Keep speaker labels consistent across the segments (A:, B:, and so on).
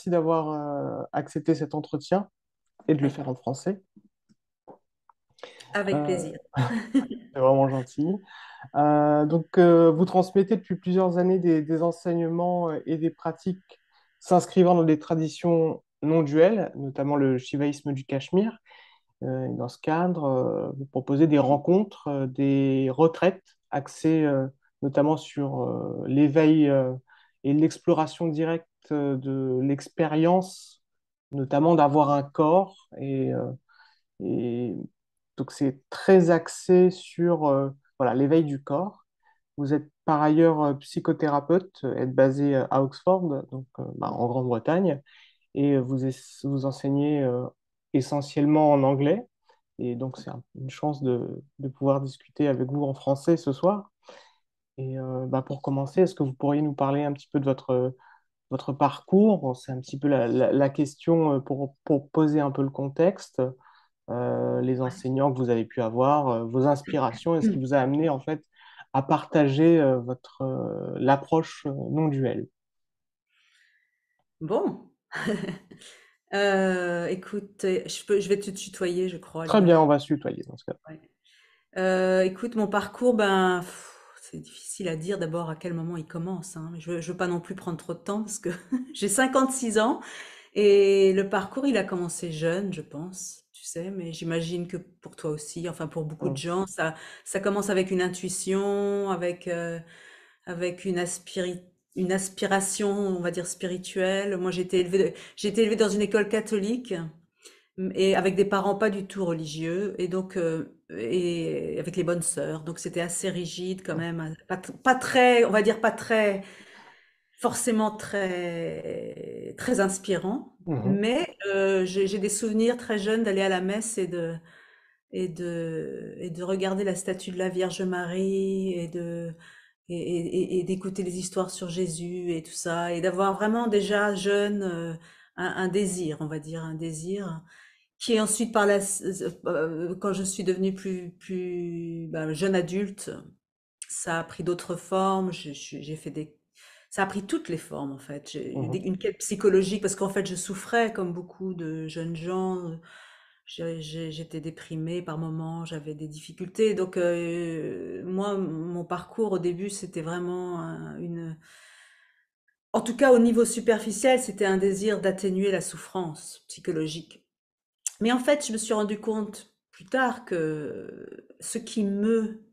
A: merci d'avoir euh, accepté cet entretien et de le faire en français.
B: Avec
A: Euh,
B: plaisir.
A: c'est vraiment gentil. Euh, donc, vous transmettez depuis plusieurs années des, des enseignements et des pratiques s'inscrivant dans des traditions non duelles, notamment le shivaïsme du Cachemire. Euh, dans ce cadre, euh, vous proposez des rencontres, euh, des retraites axées notamment sur l'éveil et l'exploration directe de l'expérience, notamment d'avoir un corps. Et, euh, donc c'est très axé sur euh, l'éveil du corps. Vous êtes par ailleurs euh, psychothérapeute, euh, êtes basé euh, à Oxford, donc euh, bah, en Grande-Bretagne, et vous, vous enseignez euh, essentiellement en anglais. Et donc, c'est un- une chance de, pouvoir discuter avec vous en français ce soir. Et euh, bah, pour commencer, est-ce que vous pourriez nous parler un petit peu de votre, votre parcours? C'est un petit peu la, la- la question euh, pour, pour poser un peu le contexte, euh, les enseignants que vous avez pu avoir, euh, vos inspirations, et ce qui vous a amené en fait à partager votre, l'approche non duelle.
B: Bon. Euh, écoute, je peux, je vais te tutoyer, je crois,
A: Très bien, on va se tutoyer dans ce cas.
B: Ouais. Euh, écoute, mon parcours, ben, pff, c'est difficile à dire d'abord à quel moment il commence, hein. Je je veux pas non plus prendre trop de temps parce que j'ai 56 ans et le parcours, il a commencé jeune, je pense, tu sais, mais j'imagine que pour toi aussi, enfin pour beaucoup de gens, ça, ça commence avec une intuition, avec, euh, avec une aspiri- une aspiration, on va dire spirituelle. Moi, j'ai été élevée, j'ai été élevée dans une école catholique et avec des parents pas du tout religieux et donc euh, et avec les bonnes sœurs. Donc c'était assez rigide quand même, pas, très, on va dire pas très forcément très très inspirant,
A: Mhm.
B: mais euh, j'ai des souvenirs très jeunes d'aller à la messe et de et de et de regarder la statue de la Vierge Marie et de et, et- d'écouter les histoires sur Jésus et tout ça et d'avoir vraiment déjà jeune euh, un, un désir, on va dire un désir qui est ensuite par la, euh, quand je suis devenue plus, plus ben, jeune adulte, ça a pris d'autres formes. J'ai fait des, ça a pris toutes les formes en fait. J'ai
A: Mhm.
B: une quête psychologique parce qu'en fait je souffrais comme beaucoup de jeunes gens. J'étais déprimée par moments, j'avais des difficultés. Donc euh, moi, mon parcours au début, c'était vraiment euh, une, en tout cas au niveau superficiel, c'était un désir d'atténuer la souffrance psychologique. Mais en fait, je me suis rendu compte plus tard que ce qui meut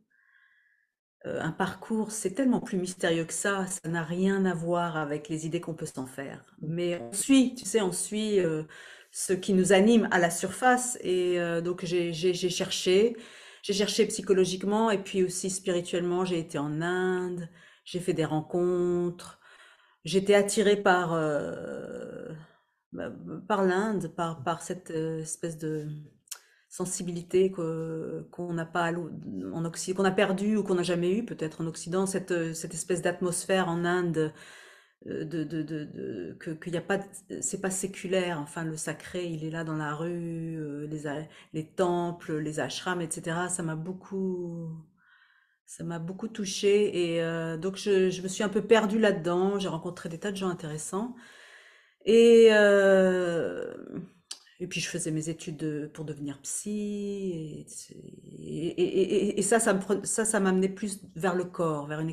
B: euh, un parcours, c'est tellement plus mystérieux que ça. Ça n'a rien à voir avec les idées qu'on peut s'en faire. Mais on suit, tu sais, on suit euh, ce qui nous anime à la surface. Et euh, donc, j'ai cherché, j'ai cherché psychologiquement et puis aussi spirituellement. J'ai été en Inde, j'ai fait des rencontres. J'étais attirée par, par l'Inde, par, cette euh, espèce de sensibilité que- qu'on n'a pas en Occident, qu'on a perdu ou qu'on n'a jamais eu peut-être en Occident, cette, euh, espèce d'atmosphère en Inde euh, de, de, de, de- que qu'il y a pas, c'est pas séculaire. Enfin, le sacré, il est là dans la rue, euh, les, temples, les ashrams, etc. Ça m'a beaucoup, touchée et euh, donc je, je me suis un peu perdue là-dedans. J'ai rencontré des tas de gens intéressants. Et, euh, et puis je faisais mes études de- pour devenir psy. Et, et, ça, ça me, ça, ça m'amenait plus vers le corps, vers une,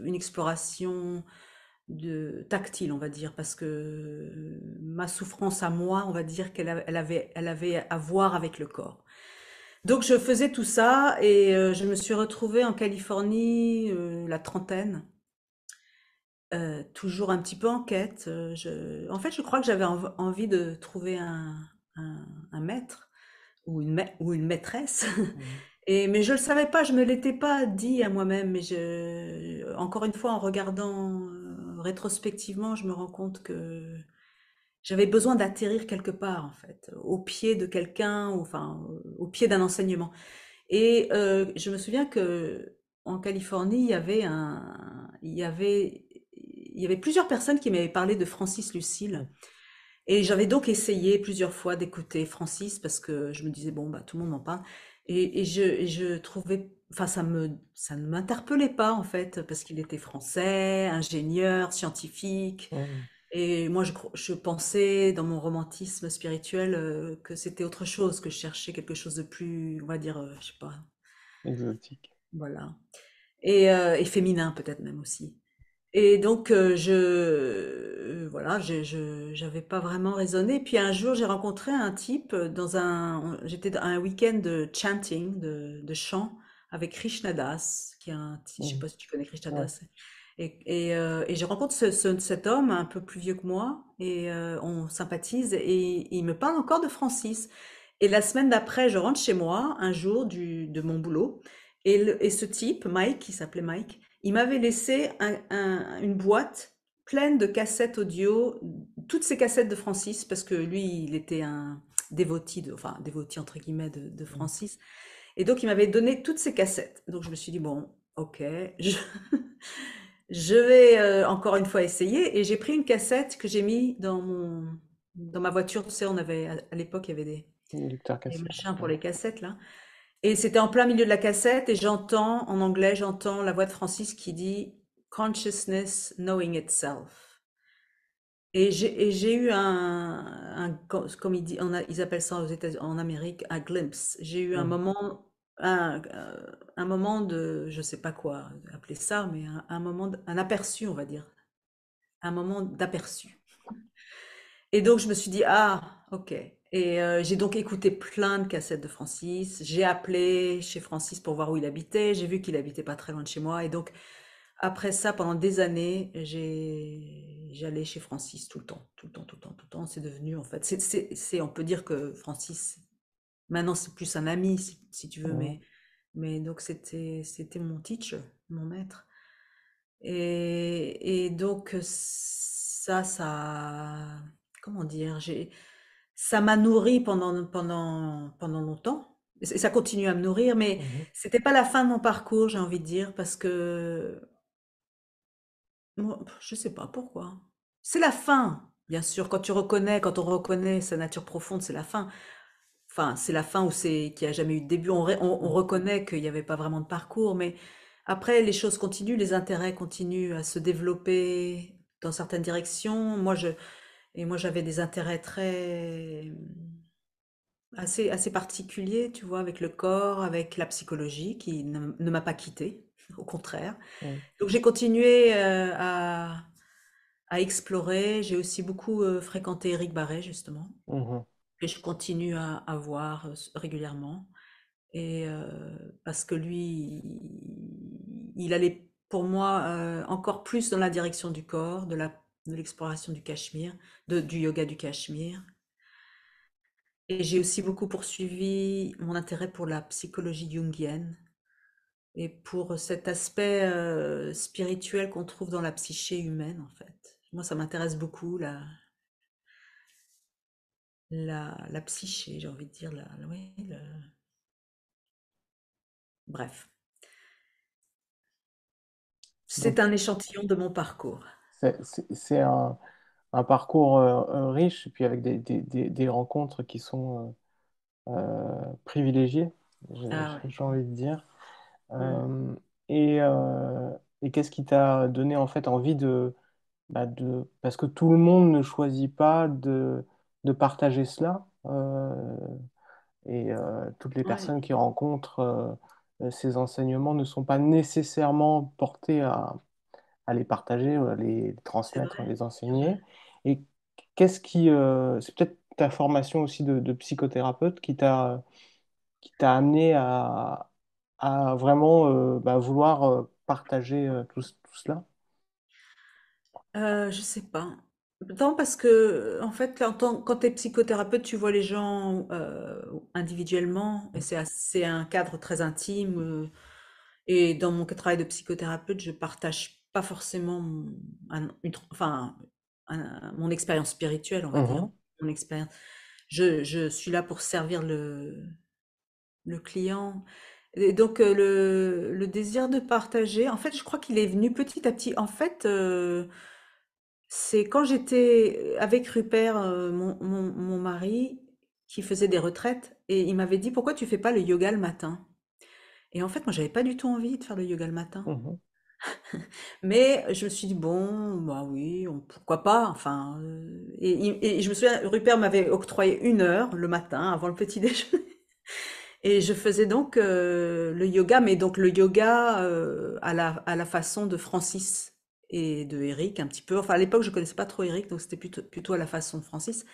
B: une exploration de, tactile, on va dire, parce que ma souffrance à moi, on va dire qu'elle elle avait, elle avait à voir avec le corps. Donc je faisais tout ça et euh, je me suis retrouvée en Californie, euh, la trentaine. Heu, toujours un petit peu en quête, je en fait, je crois que j'avais env envie de trouver un un un maître ou une mai ou une maîtresse et mais je le savais pas, je me l'étais pas dit à moi-même, mais je encore une fois, en regardant, heu, rétrospectivement, je me rends compte que j'avais besoin d'atterrir quelque part, en fait, au pied de quelqu'un enfin, au pied d'un enseignement et je me souviens que en Californie, il y avait un il y avait il y avait plusieurs personnes qui m'avaient parlé de Francis Lucille et j'avais donc essayé plusieurs fois d'écouter Francis parce que je me disais: «Bon, bah, tout le monde m'en parle» et et je et je trouvais enfin ça me ça ne m'interpellait pas en fait, parce qu'il était français, ingénieur, scientifique. Et moi, je, pensais dans mon romantisme spirituel euh, que c'était autre chose, que je cherchais quelque chose de plus, on va dire, euh, je sais pas,
A: exotique.
B: voilà. Et, euh, et féminin peut-être même aussi. Et donc, euh, je, euh, voilà, je, je, j'avais pas vraiment raisonné. Puis un jour, j'ai rencontré un type dans un, j'étais dans un week-end de chanting, de, de chant, avec Krishna Das, qui est un, je sais
A: Mhm.
B: pas si tu connais Krishna
A: Ouais.
B: Das. Et, et, euh, et je rencontre ce, ce- cet homme un peu plus vieux que moi, et euh, on sympathise, et il me parle encore de Francis. Et la semaine d'après, je rentre chez moi, un jour du, de mon boulot, et, le- et ce type, Mike, qui s'appelait Mike, il m'avait laissé un- un- une boîte pleine de cassettes audio, toutes ces cassettes de Francis, parce que lui, il était un dévoti, de, enfin, dévoti entre guillemets de, de
A: Mhm.
B: Francis. Et donc, il m'avait donné toutes ces cassettes. Donc, je me suis dit, bon, ok, je, je vais euh, encore une fois essayer. Et j'ai pris une cassette que j'ai mis dans mon, dans ma voiture. Tu sais, on avait, à, l'époque, il y avait des, machins pour les cassettes, là. Et c'était en plein milieu de la cassette et j'entends, en anglais, j'entends la voix de Francis qui dit Consciousness knowing itself. Et j'ai eu un, un- co- comme ils, a- appellent ça aux États, en Amérique, un glimpse. J'ai eu un
A: Mhm.
B: moment, un, un moment de, je sais pas quoi appeler ça, mais un, un moment, un aperçu, on va dire, un moment d'aperçu. Et donc je me suis dit, ah, ok. Et euh, j'ai donc écouté plein de cassettes de Francis. J'ai appelé chez Francis pour voir où il habitait. J'ai vu qu'il habitait pas très loin de chez moi. Et donc après ça, pendant des années, j'allais chez Francis tout le temps, tout le temps, tout le temps, tout le temps. C'est devenu, en fait, c'est, on peut dire que Francis, maintenant c'est plus un ami, si, si tu veux, mais, mais donc c'était, c'était mon teacher, mon maître. Et, et donc ça, ça, comment dire, j'ai, ça m'a nourri pendant, pendant, pendant longtemps. Et ça continue à me nourrir, mais
A: Mhm.
B: c'était pas la fin de mon parcours, j'ai envie de dire, parce que moi, je sais pas pourquoi. C'est la fin, bien sûr. Quand tu reconnais, quand on reconnaît sa nature profonde, c'est la fin. Enfin, c'est la fin où c'est qu'il n'y a jamais eu de début. On, on- on
A: Mhm.
B: reconnaît qu'il n'y avait pas vraiment de parcours, mais après, les choses continuent, les intérêts continuent à se développer dans certaines directions. Moi, je, et moi, j'avais des intérêts très assez, assez particuliers, tu vois, avec le corps, avec la psychologie, qui ne, ne m'a pas quittée, au contraire. Donc, j'ai continué euh, à à explorer. J'ai aussi beaucoup euh, fréquenté Eric Barret, justement,
A: Mhm.
B: et je continue à, à voir euh, régulièrement. Et parce que lui, il allait pour moi encore plus dans la direction du corps, de la, de l'exploration du Cachemire, de- du yoga du Cachemire. Et j'ai aussi beaucoup poursuivi mon intérêt pour la psychologie jungienne et pour cet aspect euh, spirituel qu'on trouve dans la psyché humaine, en fait. Moi, ça m'intéresse beaucoup, la, La, la psyché, j'ai envie de dire, la, la- oui, le- bref. C'est un échantillon de mon parcours.
A: C'est un, un parcours euh, euh, riche, et puis avec des, des, des, des rencontres qui sont euh, privilégiées, j'ai
B: Ah ouais.
A: j'ai envie de dire. Et et qu'est-ce qui t'a donné en fait envie de, bah, de... Parce que tout le monde ne choisit pas de, de partager cela. et toutes les
B: Ouais,
A: personnes qui rencontrent ces enseignements ne sont pas nécessairement portées à, à les partager, à les transmettre, à les enseigner. Et qu'est-ce qui... euh, c'est peut-être ta formation aussi de, de psychothérapeute qui t'a qui t'a amené à, à vraiment euh, bah, vouloir euh, partager tout, tout cela?
B: Euh, je sais pas. Non, parce que, en fait, quand tu es psychothérapeute, tu vois les gens euh, individuellement, et c'est assez un cadre très intime. et dans mon travail de psychothérapeute, je partage pas forcément un- une enfin, un- mon expérience spirituelle, on va dire.
A: Mhm,
B: Mon expérience. Je, je suis là pour servir le, le client. Et donc, euh, le, le désir de partager, en fait, je crois qu'il est venu petit à petit. En fait, euh, c'est quand j'étais avec Rupert, euh, mon, mon- mon mari, qui faisait des retraites, et il m'avait dit, pourquoi tu fais pas le yoga le matin? Et en fait, moi, j'avais pas du tout envie de faire le yoga le matin.
A: mhm,
B: Mais je me suis dit, bon, bah oui, pourquoi pas, enfin. euh, et, je me souviens, Rupert m'avait octroyé une heure le matin avant le petit déjeuner. Et je faisais donc euh, le yoga, mais donc le yoga euh, à la, à la façon de Francis et de Eric un petit peu. Enfin, à l'époque, je connaissais pas trop Eric, donc c'était plutôt, plutôt à la façon de Francis.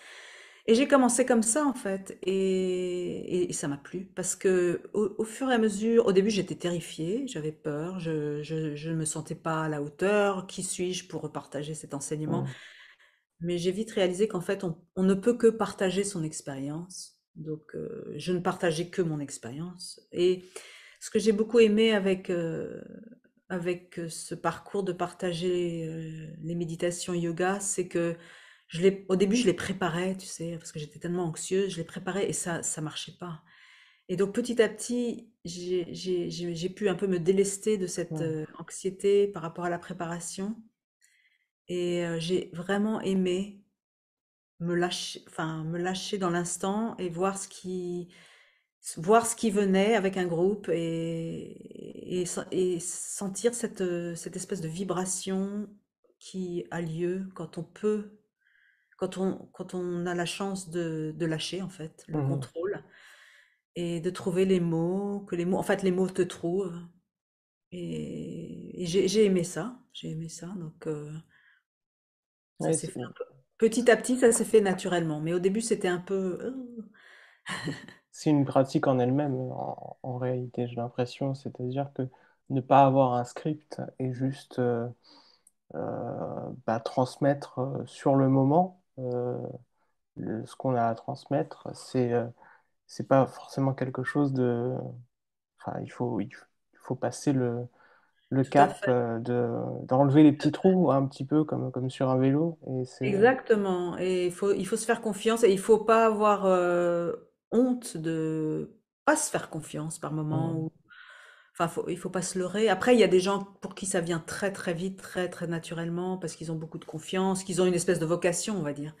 B: Et j'ai commencé comme ça, en fait, et, et ça m'a plu, parce que au, au fur et à mesure, au début, j'étais terrifiée, j'avais peur, je, je, je ne me sentais pas à la hauteur. Qui suis-je pour partager cet enseignement?
A: Mm.
B: Mais j'ai vite réalisé qu'en fait, on, on ne peut que partager son expérience. Donc, euh, je ne partageais que mon expérience. Et ce que j'ai beaucoup aimé avec, euh, avec euh, ce parcours de partager euh, les méditations yoga, c'est que je les, au début, je les préparais, tu sais, parce que j'étais tellement anxieuse, je les préparais et ça, ça marchait pas. Et donc, petit à petit, j'ai pu un peu me délester de cette euh, anxiété par rapport à la préparation. Et euh, j'ai vraiment aimé me lâcher, enfin, me lâcher dans l'instant et voir ce qui, voir ce qui venait avec un groupe et, et, et sentir cette, cette espèce de vibration qui a lieu quand on peut, quand on, quand on a la chance de, de lâcher, en fait, le
A: Mhm.
B: contrôle et de trouver les mots, que les mots, en fait, les mots te trouvent. Et, et j'ai aimé ça, j'ai aimé ça, donc euh, ça
A: Ouais,
B: s'est
A: c'est
B: fait un peu. Petit à petit, ça s'est fait naturellement, mais au début, c'était un peu. euh,
A: c'est une pratique en elle-même, en, en réalité, j'ai l'impression. C'est-à-dire que ne pas avoir un script et juste euh, euh, bah, transmettre sur le moment le- ce qu'on a à transmettre, c'est euh, c'est pas forcément quelque chose de. Enfin, il faut, il faut passer le, le cap euh, de, d'enlever les petits trous, un petit peu comme, comme sur un vélo. Et c'est.
B: Exactement. Et il faut, il faut se faire confiance et il faut pas avoir euh, honte de pas se faire confiance par moment
A: Mm.
B: ou enfin faut, il faut pas se leurrer. Après, il y a des gens pour qui ça vient très très vite, très très naturellement parce qu'ils ont beaucoup de confiance, qu'ils ont une espèce de vocation, on va dire.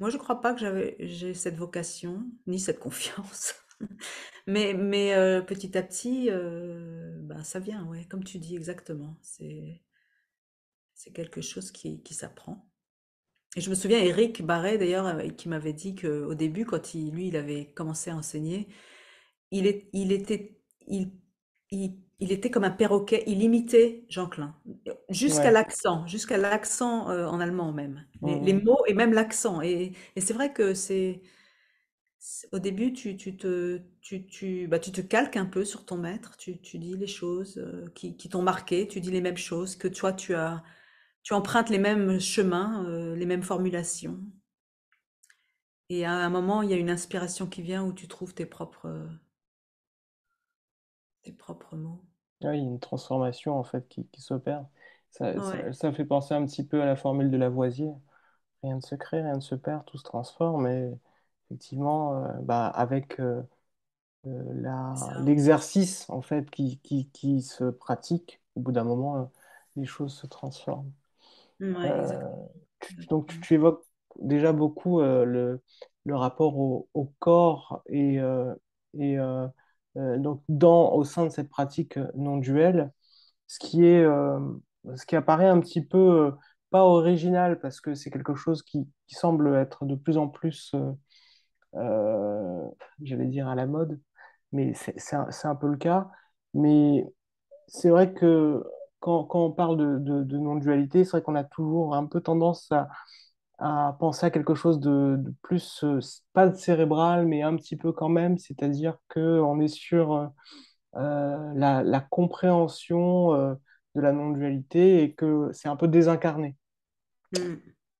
B: Moi, je crois pas que j'avais j'ai cette vocation ni cette confiance. Mais mais euh, petit à petit, euh, ben, ça vient, ouais, comme tu dis exactement. C'est c'est quelque chose qui, qui s'apprend. Et je me souviens, Eric Barret, d'ailleurs, euh, qui m'avait dit qu'au début, quand lui, il avait commencé à enseigner, il, est, il, était, il, il, il était comme un perroquet, il imitait Jean Klein, jusqu'à
A: Ouais.
B: l'accent, jusqu'à l'accent euh, en allemand même, les, les mots et même l'accent. Et, et c'est vrai que c'est, c'est- au début, tu, tu te, tu, tu, bah, tu te calques un peu sur ton maître, tu, tu dis les choses euh, qui, qui t'ont marqué, tu dis les mêmes choses que toi, tu as, tu empruntes les mêmes chemins, euh, les mêmes formulations. Et à un moment, il y a une inspiration qui vient où tu trouves tes propres, tes propres mots.
A: Ouais, il y a une transformation en fait qui, qui s'opère. Ça,
B: Ouais.
A: ça, ça fait penser un petit peu à la formule de Lavoisier. Rien ne se crée, rien ne se perd, tout se transforme. Et effectivement, euh, bah, avec euh, euh, l'exercice en fait qui, qui, qui se pratique, au bout d'un moment, euh, les choses se transforment.
B: Ouais,
A: tu- donc tu, évoques déjà beaucoup le, le rapport au, au corps et, et donc dans, au sein de cette pratique non duelle ce qui est, euh, ce qui apparaît un petit peu euh, pas original parce que c'est quelque chose qui, semble être de plus en plus, euh, euh, j'allais dire à la mode, mais c'est un, un peu le cas. Mais c'est vrai que quand, quand on parle de, de non-dualité, c'est vrai qu'on a toujours un peu tendance à, à penser à quelque chose de, de plus, euh, pas de cérébral, mais un petit peu quand même, c'est-à-dire qu'on est sur euh, euh, la, la compréhension euh, de la non-dualité et que c'est un peu désincarné.
B: Mm.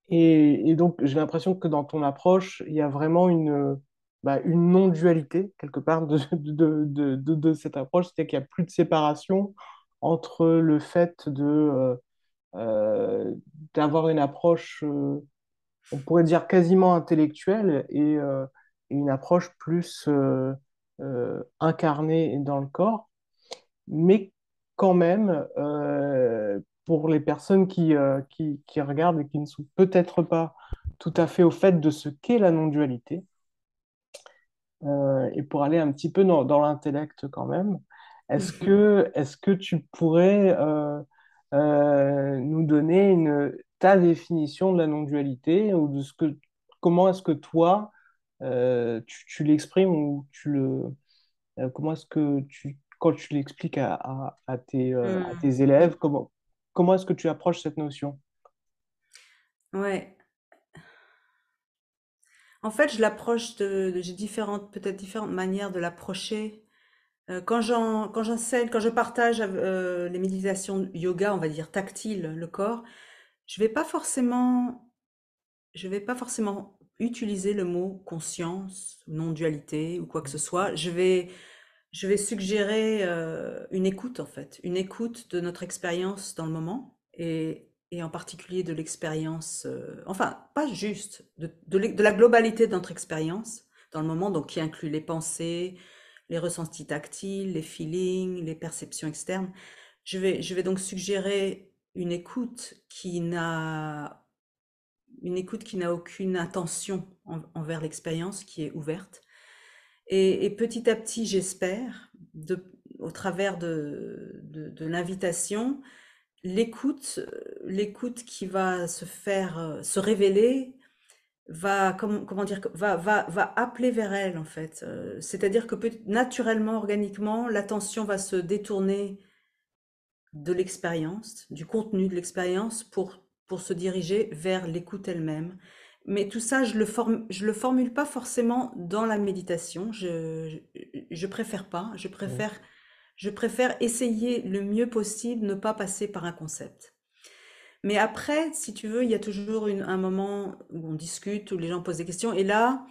A: Et, et donc, j'ai l'impression que dans ton approche, il y a vraiment une, bah, une non-dualité, quelque part, de, de, de, cette approche, c'est-à-dire qu'il n'y a plus de séparation entre le fait de, d'avoir une approche, on pourrait dire quasiment intellectuelle, et, euh, et une approche plus euh, euh, incarnée dans le corps. mais quand même, pour les personnes qui, qui, qui regardent et qui ne sont peut-être pas tout à fait au fait de ce qu'est la non-dualité, et pour aller un petit peu dans, dans l'intellect quand même, est-ce que, est-ce que tu pourrais nous donner une, ta définition de la non-dualité ou de ce que, comment est-ce que toi, euh, tu, tu l'exprimes ou tu le, euh, comment est-ce que tu, quand tu l'expliques à, à, à tes, euh, à
B: Hmm.
A: tes élèves, comment, comment est-ce que tu approches cette notion?
B: Ouais. En fait, je l'approche de, de- j'ai différentes, peut-être différentes manières de l'approcher. Quand j'en, quand j'enseigne, quand je partage les méditations yoga, on va dire tactile, le corps, je vais pas forcément, je vais pas forcément utiliser le mot conscience, non-dualité ou quoi que ce soit. Je vais, je vais suggérer euh, une écoute en fait, une écoute de notre expérience dans le moment et, et en particulier de l'expérience, euh, enfin pas juste, de, de, l'e- de la globalité de notre expérience dans le moment, donc qui inclut les pensées, les ressentis tactiles, les feelings, les perceptions externes. Je vais, je vais donc suggérer une écoute qui n'a une écoute qui n'a aucune intention en- envers l'expérience, qui est ouverte. Et, et petit à petit, j'espère, au travers de, de, l'invitation, l'écoute, l'écoute qui va se faire, euh, se révéler, va, comment, comment dire, va, va, va appeler vers elle, en fait. Euh, C'est-à-dire que naturellement, organiquement, l'attention va se détourner de l'expérience, du contenu de l'expérience pour, pour se diriger vers l'écoute elle-même. Mais tout ça, je le forme, je le formule pas forcément dans la méditation. Je, je, je préfère pas. Je
A: Mm.
B: préfère, je préfère essayer le mieux possible, ne pas passer par un concept. Mais après, si tu veux, il y a toujours une- un moment où on discute, où les gens posent des questions. Et là,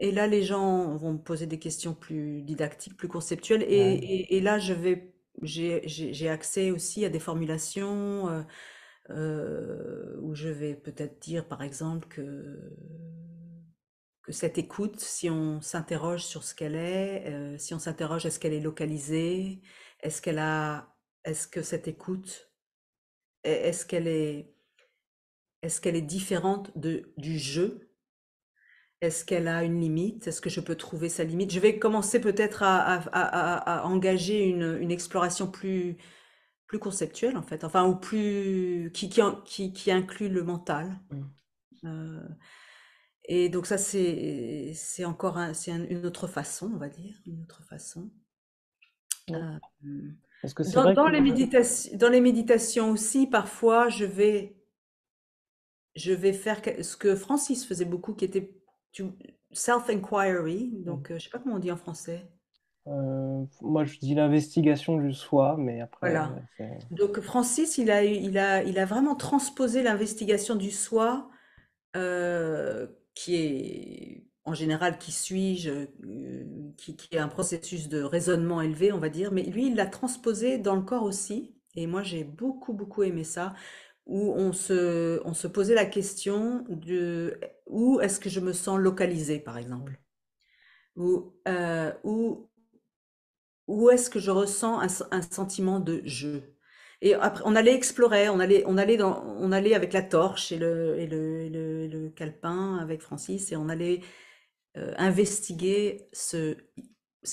B: et là, les gens vont me poser des questions plus didactiques, plus conceptuelles. Et,
A: Ouais.
B: et- et là, je vais, j'ai, accès aussi à des formulations euh, euh, où je vais peut-être dire, par exemple, que, que cette écoute, si on s'interroge sur ce qu'elle est, euh, si on s'interroge, est-ce qu'elle est localisée, est-ce qu'elle a, est-ce que cette écoute, est-ce qu'elle est, est-ce qu'elle est différente de, du jeu? Est-ce qu'elle a une limite? Est-ce que je peux trouver sa limite? Je vais commencer peut-être à, à- à- à- à engager une, une exploration plus, plus conceptuelle, en fait, enfin, ou plus, qui, qui, en- qui, qui inclut le mental.
A: Mm.
B: Euh, et donc ça, c'est, c'est encore un- c'est un- une autre façon, on va dire, une autre façon.
A: Ouais.
B: Euh,
A: Parce que c'est
B: dans,
A: vrai
B: dans
A: que
B: les méditations, dans les méditations aussi, parfois, je vais, je vais faire que- ce que Francis faisait beaucoup, qui était self-inquiry. Donc, euh, je sais pas comment on dit en français.
A: euh, moi je dis l'investigation du soi, mais après,
B: Voilà. Donc, Francis, il a, il a, il a vraiment transposé l'investigation du soi, euh, qui est en général qui suis-je, euh, qui, qui est un processus de raisonnement élevé, on va dire. Mais lui, il l'a transposé dans le corps aussi. Et moi, j'ai beaucoup, beaucoup aimé ça, où on se, on se posait la question de où est-ce que je me sens localisé, par exemple? Ou, euh, où, est-ce que je ressens un, sentiment de jeu? Et après, on allait explorer, on allait, on allait on allait avec la torche et le, et le, et le, et le calepin avec Francis et on allait euh, investiguer ce,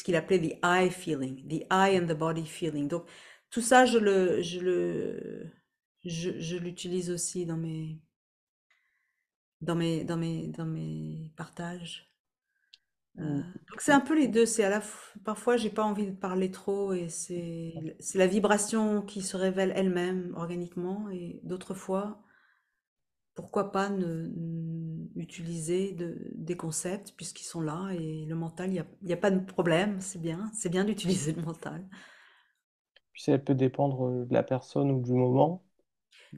B: qu'il appelait the eye feeling, the eye and the body feeling. Donc, tout ça, je le, je le, je, je l'utilise aussi dans mes, dans mes, dans mes, dans mes partages. Euh,
A: mm,
B: donc c'est un peu les deux. C'est à la parfois j'ai pas envie de parler trop et c'est c'est la vibration qui se révèle elle-même organiquement et d'autres fois pourquoi pas ne, utiliser de- des concepts puisqu'ils sont là et le mental il y a, y a pas de problème c'est bien c'est bien d'utiliser le mental
A: Puis ça peut dépendre de la personne ou du moment,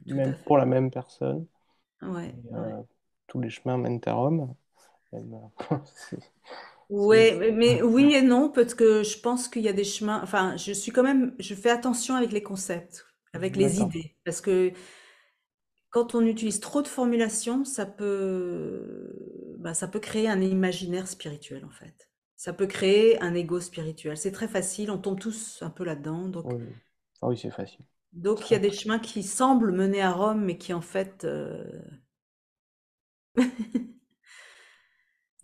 B: tout
A: même pour la même personne.
B: ouais
A: Et,
B: ouais
A: euh, tous les chemins mènent à Rome. Ben,
B: Ouais, mais, oui et non, parce que je pense qu'il y a des chemins. Enfin, je suis quand même, je fais attention avec les concepts, avec les idées, parce que Quand on utilise trop de formulations, ça peut, bah, ça peut créer un imaginaire spirituel en fait. Ça peut créer un ego spirituel. C'est très facile, on tombe tous un peu là-dedans. Donc,
A: Oui, oui. Ah oui, c'est facile.
B: donc il y a des chemins qui semblent mener à Rome, mais qui en fait, euh,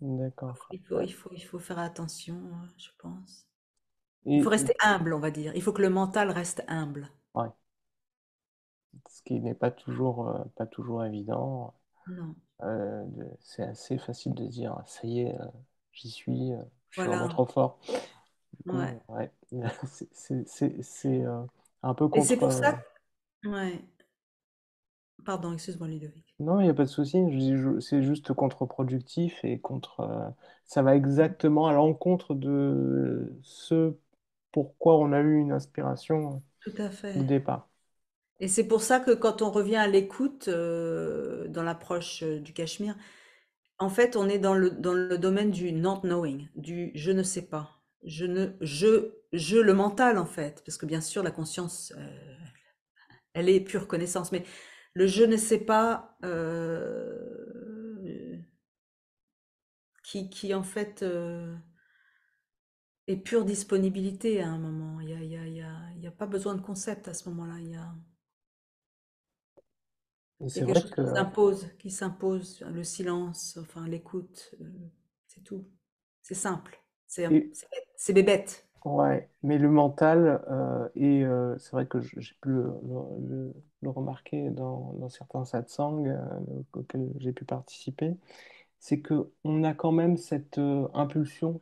A: D'accord.
B: il faut, il faut, il faut faire attention, euh, je pense. Il faut rester humble, on va dire. Il faut que le mental reste humble.
A: ouais. ce qui n'est pas toujours, euh, pas toujours évident.
B: Non.
A: Euh, c'est assez facile de dire, ça y est, euh, j'y suis, je suis vraiment trop fort.
B: Ouais.
A: ouais, c'est c'est- c'est- c'est, un peu
B: Et c'est
A: contre.
B: pour ça que... Ouais. Pardon, excuse-moi, Ludovic.
A: Non, il n'y a pas de souci. Je dis, je- c'est juste contre-productif et contre. euh, ça va exactement à l'encontre de ce pourquoi on a eu une inspiration
B: Tout à fait.
A: de départ.
B: Et c'est pour ça que quand on revient à l'écoute euh, dans l'approche euh, du Cachemire, en fait, on est dans le, dans le domaine du not knowing, du je ne sais pas. Je ne, je, je, le mental, en fait, parce que bien sûr, la conscience, euh, elle est pure connaissance, mais le je ne sais pas, euh, qui, qui en fait euh, est pure disponibilité à un moment. Il n'y a, y a, y a, il y a pas besoin de concept à ce moment-là. Il y a,
A: c'est
B: quelque
A: vrai
B: chose
A: que.
B: qui s'impose, qui s'impose, le silence, enfin l'écoute, euh, c'est tout. C'est simple, c'est c'est bébête.
A: Ouais, mais le mental, euh, et euh, c'est vrai que j'ai pu le, remarquer dans, certains satsangs euh, auxquels j'ai pu participer, c'est que on a quand même cette impulsion.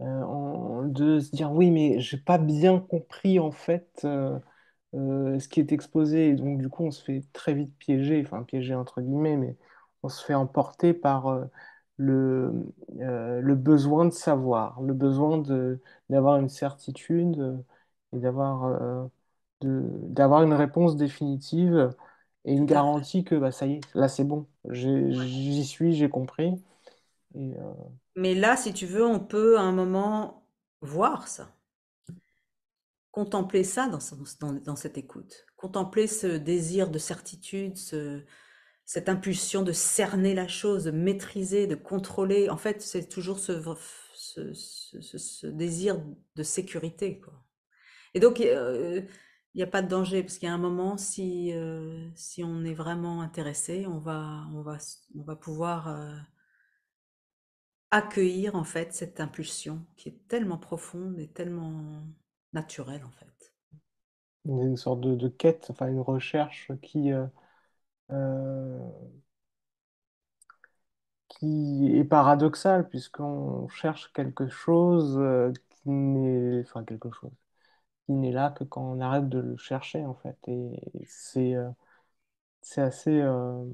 A: de se dire oui, mais j'ai pas bien compris en fait ce qui est exposé. Et donc, du coup, on se fait très vite piéger, enfin, piéger entre guillemets, mais on se fait emporter par le, euh, le besoin de savoir, le besoin d'avoir une certitude euh, et d'avoir euh, d'avoir une réponse définitive et une garantie que bah, ça y est, là c'est bon, j'y suis, j'ai compris. Et, euh,
B: Mais là, si tu veux, on peut à un moment voir ça, contempler ça dans, son- dans, dans cette écoute, contempler ce désir de certitude, ce, cette impulsion de cerner la chose, de maîtriser, de contrôler. En fait, c'est toujours ce, désir de sécurité. Et donc, euh, il n'y a pas de danger, parce qu'il y a un moment, si, euh, on est vraiment intéressé, on va, pouvoir euh, accueillir en fait cette impulsion qui est tellement profonde et tellement naturelle en fait.
A: une sorte de, de quête, enfin une recherche qui, qui est paradoxale, puisqu'on cherche quelque chose euh, qui n'est, enfin quelque chose, qui n'est là que quand on arrête de le chercher, en fait. Et c'est euh, c'est assez... euh,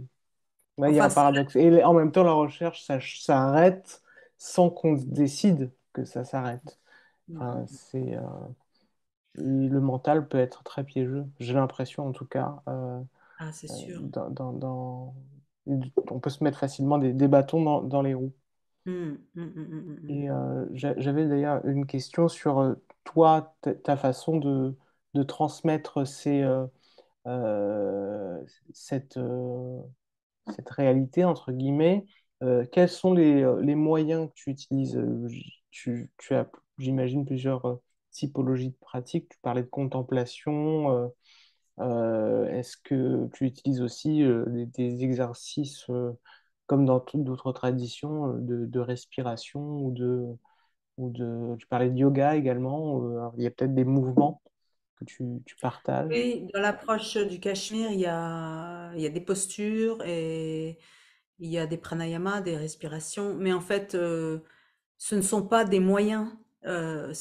A: ouais, il y a un paradoxe. Et en même temps, la recherche, ça s'arrête sans qu'on décide que ça s'arrête. Enfin, c'est... euh, et le mental peut être très piégeux, j'ai l'impression en tout cas. euh,
B: ah, c'est
A: euh,
B: sûr.
A: dans, dans- dans- on peut se mettre facilement des, des bâtons dans, les roues.
B: Hum, hum, hum.
A: Et euh, j'a- j'avais d'ailleurs une question sur euh, toi, ta façon de, de transmettre ces, euh, euh, cette, cette réalité, entre guillemets. Quels sont les, les moyens que tu utilises? Tu, tu as, j'imagine, plusieurs typologies de pratiques. Tu parlais de contemplation. Euh, est-ce que tu utilises aussi euh, des, exercices, euh, comme dans toutes d'autres traditions, de, respiration ou de, ou de... Tu parlais de yoga également. il y a peut-être des mouvements que tu, tu partages?
B: Oui, dans l'approche du Cachemire, il y a, il y a des postures et il y a des pranayamas, des respirations, mais en fait, ce ne sont pas des moyens. on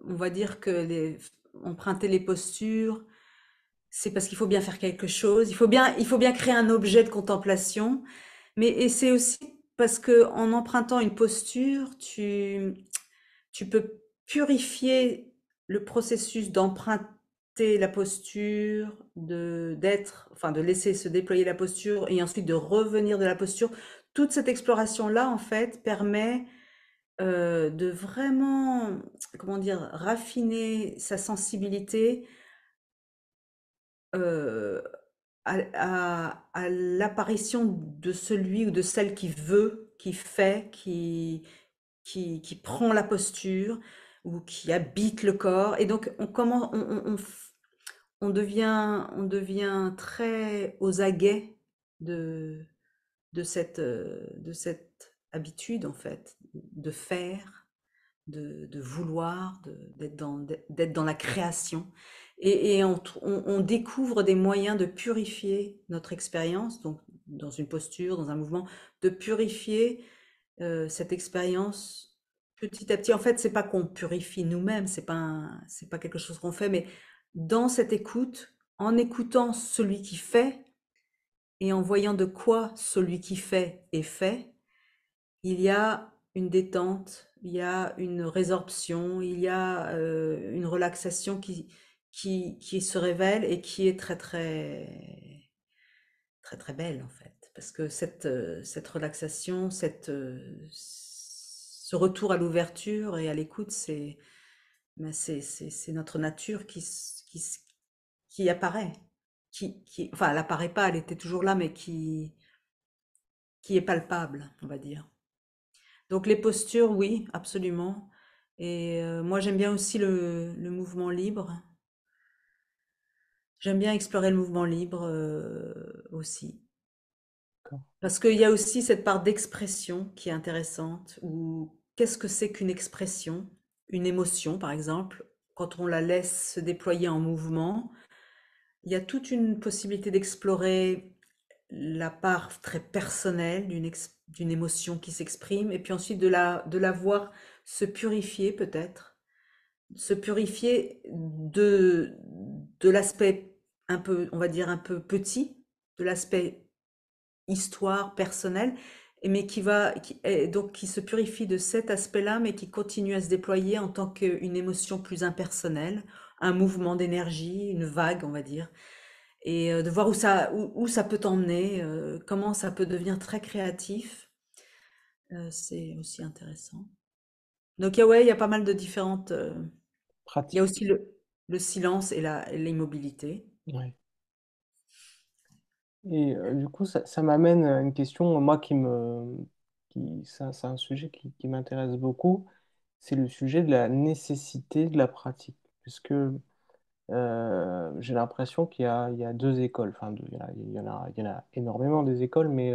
B: va dire que les, emprunter les postures, c'est parce qu'il faut bien faire quelque chose, il faut bien, il faut bien créer un objet de contemplation, mais et c'est aussi parce que en empruntant une posture, tu, tu peux purifier le processus d'emprunter la posture, de d'être, enfin de laisser se déployer la posture et ensuite de revenir de la posture. Toute cette exploration-là, en fait, permet euh, de vraiment, comment dire, raffiner sa sensibilité euh, à, l'apparition de celui ou de celle qui veut, qui fait, qui, qui, qui prend la posture ou qui habite le corps. Et donc, on, comment, on, on- on devient, on devient très aux aguets de, de cette, euh, de cette habitude, en fait, de faire, de, vouloir, d'être dans, dans la création. Et, on, découvre des moyens de purifier notre expérience, donc dans une posture, dans un mouvement, de purifier euh, cette expérience petit à petit. En fait, c'est pas qu'on purifie nous-mêmes, c'est pas c'est pas quelque chose qu'on fait, mais dans cette écoute, en écoutant celui qui fait et en voyant de quoi celui qui fait est fait, il y a une détente, il y a une résorption, il y a euh, une relaxation qui, qui, se révèle et qui est très très très très belle en fait. Parce que cette, euh, cette relaxation, cette, euh, ce retour à l'ouverture et à l'écoute, c'est ben, notre nature qui, qui, qui apparaît. Qui, qui, enfin, elle apparaît pas, elle était toujours là, mais qui, qui est palpable, on va dire. Donc les postures, oui, absolument. Et euh, moi, j'aime bien aussi le, le mouvement libre. J'aime bien explorer le mouvement libre euh, aussi. Parce qu'il y a aussi cette part d'expression qui est intéressante, ou qu'est-ce que c'est qu'une expression? Une émotion, par exemple, quand on la laisse se déployer en mouvement, il y a toute une possibilité d'explorer la part très personnelle d'une émotion qui s'exprime, et puis ensuite de la, de la voir se purifier peut-être, se purifier de, de l'aspect un peu, on va dire, un peu petit, de l'aspect histoire personnelle, mais qui va, donc qui se purifie de cet aspect-là, mais qui continue à se déployer en tant qu'une émotion plus impersonnelle, un mouvement d'énergie, une vague, on va dire, et euh, de voir où ça, où, où ça peut t'emmener, euh, comment ça peut devenir très créatif, euh, c'est aussi intéressant. Donc, il y a- ouais, il y a pas mal de différentes. euh, il y a aussi le, le silence et l'immobilité.
A: Ouais. Et du coup, ça, ça m'amène à une question, moi qui me, qui, c'est un, c'est un sujet qui, qui m'intéresse beaucoup, c'est le sujet de la nécessité de la pratique. Puisque euh, j'ai l'impression qu'il y a, deux écoles, enfin, il y en a, énormément des écoles, mais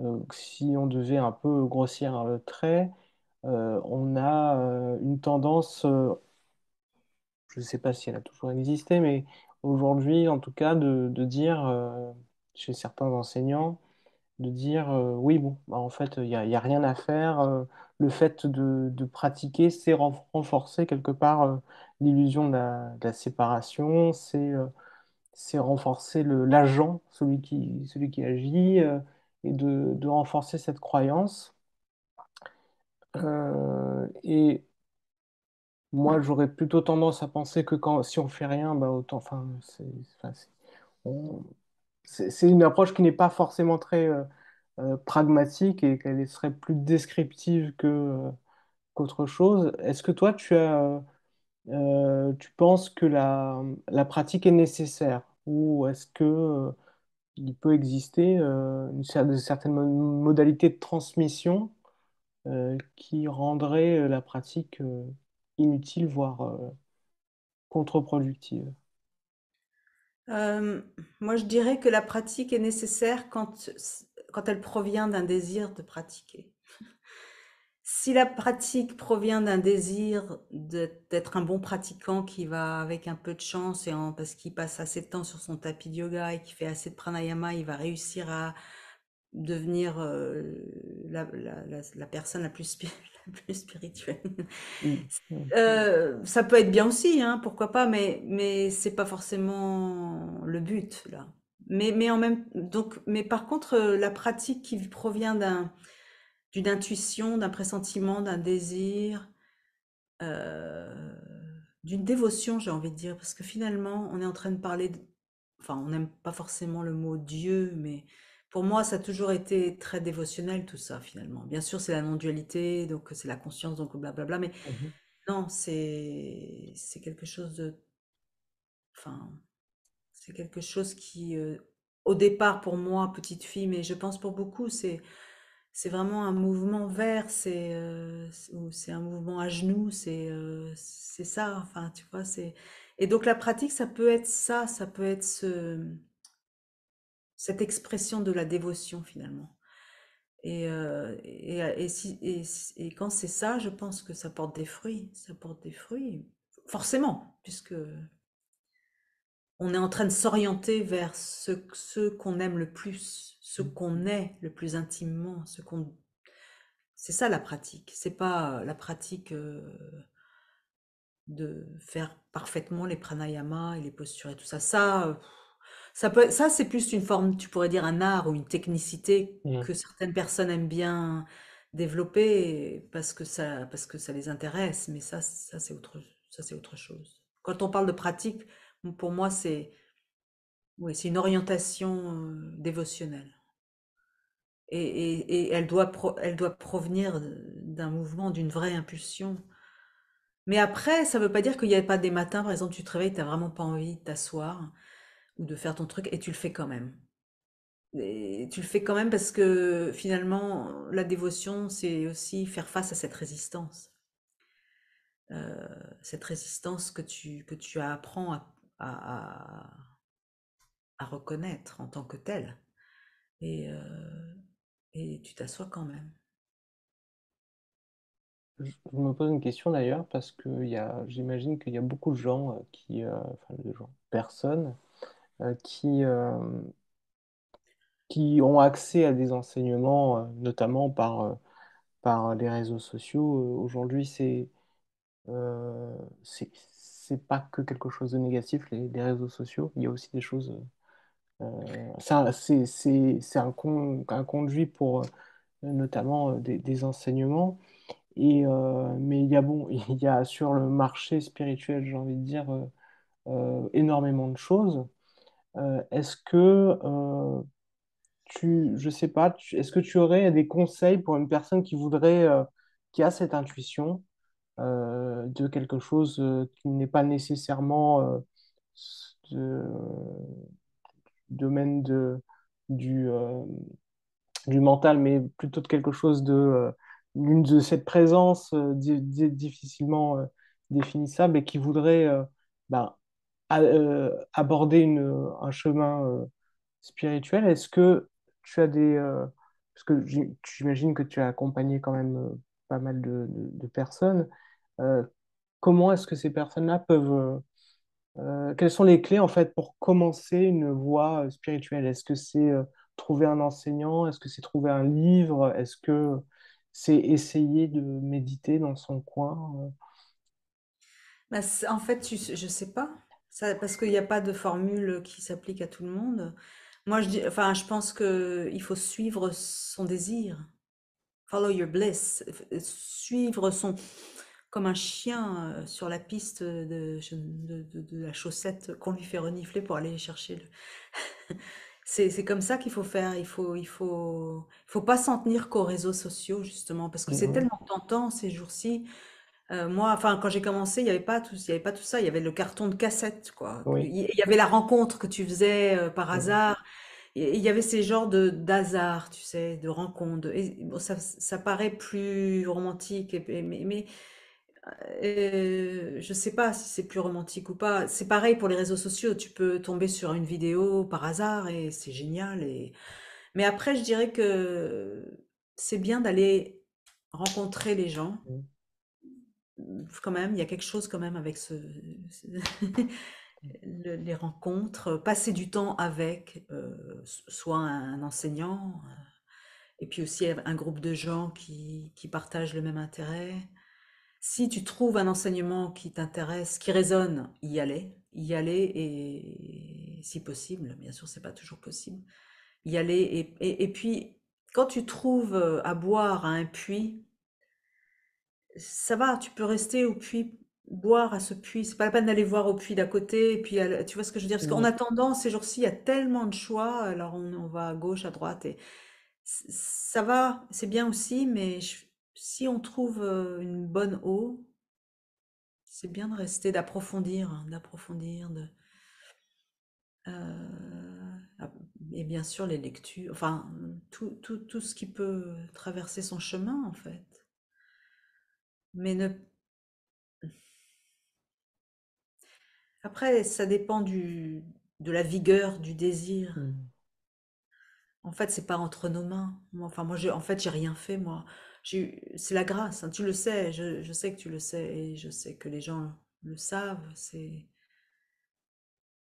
A: euh, si on devait un peu grossir le trait, euh, on a euh, une tendance, euh, je ne sais pas si elle a toujours existé, mais aujourd'hui, en tout cas, de, dire euh, chez certains enseignants, de dire euh, oui, bon, bah, en fait, il n'y a, rien à faire. euh, le fait de, pratiquer, c'est ren- renforcer quelque part euh, l'illusion de la, séparation, c'est renforcer l'agent, celui qui, celui qui agit, et de, renforcer cette croyance. Et moi, j'aurais plutôt tendance à penser que si on fait rien, bah, autant, enfin, c'est, c'est- une approche qui n'est pas forcément très euh, euh, pragmatique et qu'elle serait plus descriptive euh, qu'autre chose. Est-ce que toi, tu penses que la, pratique est nécessaire? Ou est-ce que, euh, il peut exister une cer- de certaines mo- modalités de transmission qui rendraient euh, la pratique inutile, voire contre-productive?
B: Euh, moi, je dirais que la pratique est nécessaire quand, quand elle provient d'un désir de pratiquer. Si la pratique provient d'un désir d'être un bon pratiquant qui va avec un peu de chance et parce qu'il passe assez de temps sur son tapis de yoga et qui fait assez de pranayama, il va réussir à devenir euh, la, personne la plus, spi- la plus spirituelle.
A: Mm.
B: Euh, ça peut être bien aussi, hein, pourquoi pas, mais, mais c'est pas forcément le but là. Mais, mais en même donc, mais par contre, euh, la pratique qui provient d'un d'une intuition, d'un pressentiment, d'un désir, euh, d'une dévotion, j'ai envie de dire, parce que finalement, on est en train de parler de, enfin, on n'aime pas forcément le mot Dieu, mais pour moi, ça a toujours été très dévotionnel tout ça finalement. Bien sûr, c'est la non-dualité, donc c'est la conscience, donc blablabla, mais
A: Mhm.
B: non, c'est c'est quelque chose de, enfin, c'est quelque chose qui, euh, au départ pour moi, petite fille, mais je pense pour beaucoup, c'est c'est vraiment un mouvement vers, c'est euh, c'est un mouvement à genoux, c'est euh, c'est ça, enfin, tu vois, c'est et donc la pratique, ça peut être ça, ça peut être ce, cette expression de la dévotion finalement. Et, euh, et, et si, et, et quand c'est ça, je pense que ça porte des fruits, ça porte des fruits, forcément, puisque on est en train de s'orienter vers ce, ce qu'on aime le plus, ce
A: Mm.
B: qu'on est le plus intimement, ce qu'on... C'est ça la pratique. C'est pas la pratique euh, de faire parfaitement les pranayamas et les postures et tout ça. Ça, euh, ça peut, ça c'est plus une forme, tu pourrais dire un art ou une technicité
A: Mm.
B: que certaines personnes aiment bien développer parce que ça, parce que ça les intéresse. Mais ça, ça c'est autre, ça c'est autre chose. Quand on parle de pratique, pour moi, c'est oui, c'est une orientation euh, dévotionnelle. Et, et- et elle doit, pro- elle doit provenir d'un mouvement, d'une vraie impulsion. Mais après, ça ne veut pas dire qu'il n'y a pas des matins, par exemple, tu te réveilles, tu n'as vraiment pas envie de t'asseoir ou de faire ton truc, et tu le fais quand même. Et tu le fais quand même parce que finalement, la dévotion, c'est aussi faire face à cette résistance. Euh, cette résistance que tu, que tu apprends à, à, reconnaître en tant que telle. Et, euh, et tu t'assois quand même.
A: Je me pose une question d'ailleurs parce que j'imagine qu'il y a beaucoup de gens euh, qui, euh, enfin de gens, personnes euh, qui, euh, qui ont accès à des enseignements, euh, notamment par, par les réseaux sociaux. Aujourd'hui, c'est c'est pas que quelque chose de négatif, les, les réseaux sociaux. Il y a aussi des choses. c'est un, con- un conduit pour notamment des, des enseignements. Et, mais il y a bon, il y a sur le marché spirituel, j'ai envie de dire, énormément de choses. Euh, est-ce que euh, tu, je sais pas, est-ce que tu aurais des conseils pour une personne qui voudrait, euh, qui a cette intuition de quelque chose qui n'est pas nécessairement euh, de- domaine de, du, du mental, mais plutôt de quelque chose de, de cette présence di- di- difficilement définissable et qui voudrait ben, euh, aborder une, un chemin euh, spirituel. Est-ce que tu as des... euh, parce que j'im- j'imagine que tu as accompagné quand même euh, pas mal de, personnes. Euh, comment est-ce que ces personnes-là peuvent... euh, euh, quelles sont les clés en fait pour commencer une voie euh, spirituelle? Est-ce que c'est euh, trouver un enseignant? Est-ce que c'est trouver un livre? Est-ce que c'est essayer de méditer dans son coin? euh?
B: Bah, en fait, je sais pas. Ça, parce qu'il n'y a pas de formule qui s'applique à tout le monde. Moi, je dis, enfin, je pense que il faut suivre son désir. Follow your bliss. Suivre son, comme un chien euh, sur la piste de, de, de- de la chaussette qu'on lui fait renifler pour aller chercher le. C'est, comme ça qu'il faut faire. Il faut, il faut, il faut pas s'en tenir qu'aux réseaux sociaux, justement, parce que c'est
A: Mhm.
B: tellement tentant ces jours-ci. Euh, moi, enfin, quand j'ai commencé, il n'y avait pas tout, il y avait pas tout ça. Il y avait le carton de cassette, quoi. Il
A: Oui.
B: y avait la rencontre que tu faisais euh, par hasard. Il y avait ces genres de d'hasard, tu sais, de rencontres. et bon, ça, ça paraît plus romantique, et- et- mais, mais euh, je sais pas si c'est plus romantique ou pas. C'est pareil pour les réseaux sociaux. Tu peux tomber sur une vidéo par hasard et c'est génial. Et... Mais après, je dirais que c'est bien d'aller rencontrer les gens
A: Mhm.
B: Quand même, il y a quelque chose quand même avec ce, ce- le- les rencontres, passer du temps avec euh, soit un enseignant, euh, et puis aussi un groupe de gens qui, qui partagent le même intérêt. Si tu trouves un enseignement qui t'intéresse, qui résonne, y aller, y aller et si possible, bien sûr, c'est pas toujours possible, y aller et, et, et puis quand tu trouves euh, à boire à un puits, ça va, tu peux rester au puits, boire à ce puits. C'est pas la peine d'aller voir au puits d'à côté. Et puis, tu vois ce que je veux dire? Parce qu'en
A: Mhm.
B: attendant, ces jours-ci, il y a tellement de choix. Alors, on, on va à gauche, à droite. Et ça va, c'est bien aussi. Mais je- si on trouve une bonne eau, c'est bien de rester, d'approfondir, hein, d'approfondir. De, euh, et bien sûr, les lectures. Enfin, tout, tout, tout ce qui peut traverser son chemin, en fait. Mais ne Après, ça dépend du, de la vigueur du désir.
A: Mhm.
B: En fait, c'est pas entre nos mains. Moi, enfin, moi, en fait, j'ai rien fait, moi. C'est la grâce, hein, tu le sais, je, je sais que tu le sais, et je sais que les gens le savent. C'est,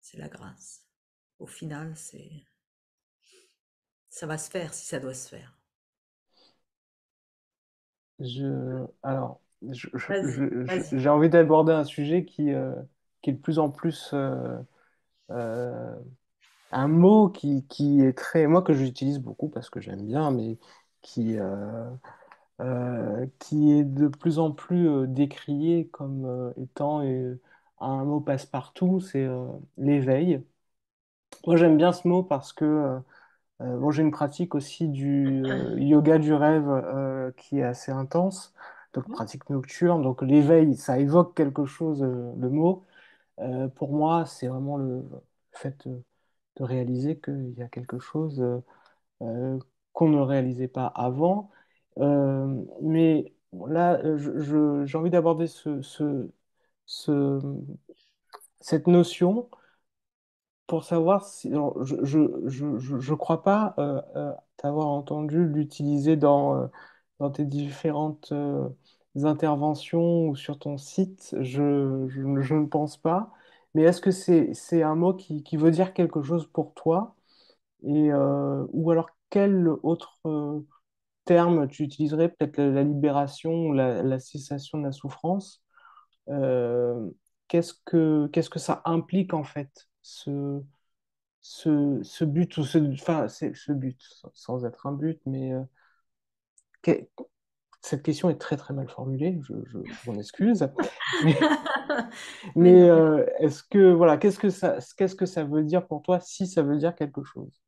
B: c'est la grâce. Au final, c'est ça va se faire si ça doit se faire.
A: Je, alors, j'ai envie d'aborder un sujet qui, euh, qui est de plus en plus euh, euh, un mot qui, qui est très, moi que j'utilise beaucoup parce que j'aime bien, mais qui, qui est de plus en plus décrié comme étant un mot passe-partout, c'est l'éveil. Moi, j'aime bien ce mot parce que bon, j'ai une pratique aussi du yoga du rêve qui est assez intense, donc pratique nocturne. Donc l'éveil, ça évoque quelque chose, euh, le mot. Euh, pour moi, c'est vraiment le fait euh, de réaliser qu'il y a quelque chose euh, qu'on ne réalisait pas avant. Mais là, j'ai envie d'aborder ce, ce- ce- cette notion pour savoir si... alors, je je, je, je, je crois pas t'avoir entendu l'utiliser dans, dans tes différentes euh, interventions ou sur ton site. Je, je, ne pense pas. Mais est-ce que c'est, un mot qui, qui veut dire quelque chose pour toi? Et, euh, ou alors quel autre euh, terme tu utiliserais? Peut-être la, libération ou la, la cessation de la souffrance? Euh, qu'est-ce que, que ça implique en fait, ce ce, ce but, ou ce, enfin, ce but, sans être un but, mais cette question est très très mal formulée, je, je- je m'en excuse. Mais, euh, est-ce que, voilà, qu'est-ce que ça, qu'est-ce que ça veut dire pour toi si ça veut dire quelque chose?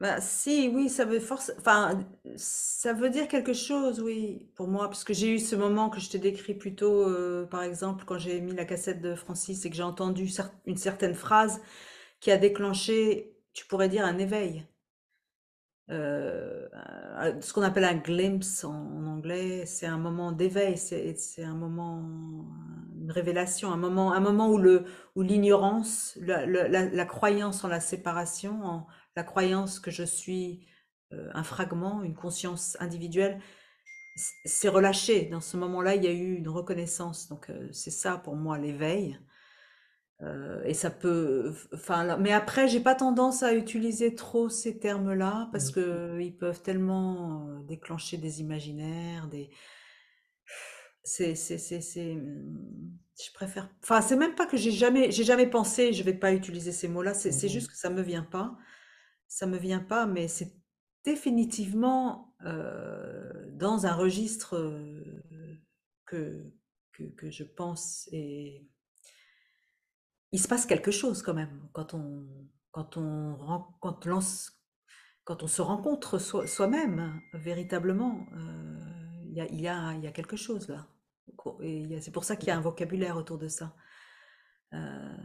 B: Bah, si, oui, ça veut force, enfin, ça veut dire quelque chose, oui, pour moi, parce que j'ai eu ce moment que je t'ai décrit plus tôt, euh, par exemple, quand j'ai mis la cassette de Francis et que j'ai entendu cer- une certaine phrase qui a déclenché, tu pourrais dire, un éveil. Euh, ce qu'on appelle un glimpse en, anglais, c'est un moment d'éveil, c'est c'est un moment, une révélation, un moment, un moment où où l'ignorance, la, croyance en la séparation, en la croyance que je suis euh, un fragment, une conscience individuelle, c- s'est relâché. Dans ce moment-là, il y a eu une reconnaissance. Donc, euh, c'est ça pour moi l'éveil. Euh, et ça peut, enfin, mais après, j'ai pas tendance à utiliser trop ces termes-là parce que ils peuvent tellement euh, déclencher des imaginaires, des, c'est, c'est, c'est, c'est, hum, je préfère, enfin, c'est même pas que j'ai jamais, j'ai jamais pensé, je vais pas utiliser ces mots-là, c'est, c'est
A: Mhm.
B: juste que ça me vient pas, ça me vient pas, mais c'est définitivement euh, dans un registre que, que, que je pense et il se passe quelque chose quand même quand on quand on quand lance quand on se rencontre soi- soi-même véritablement euh, il y a, il y a, il y a quelque chose là. Et y c'est pour ça qu'il y a un vocabulaire autour de ça. Euh,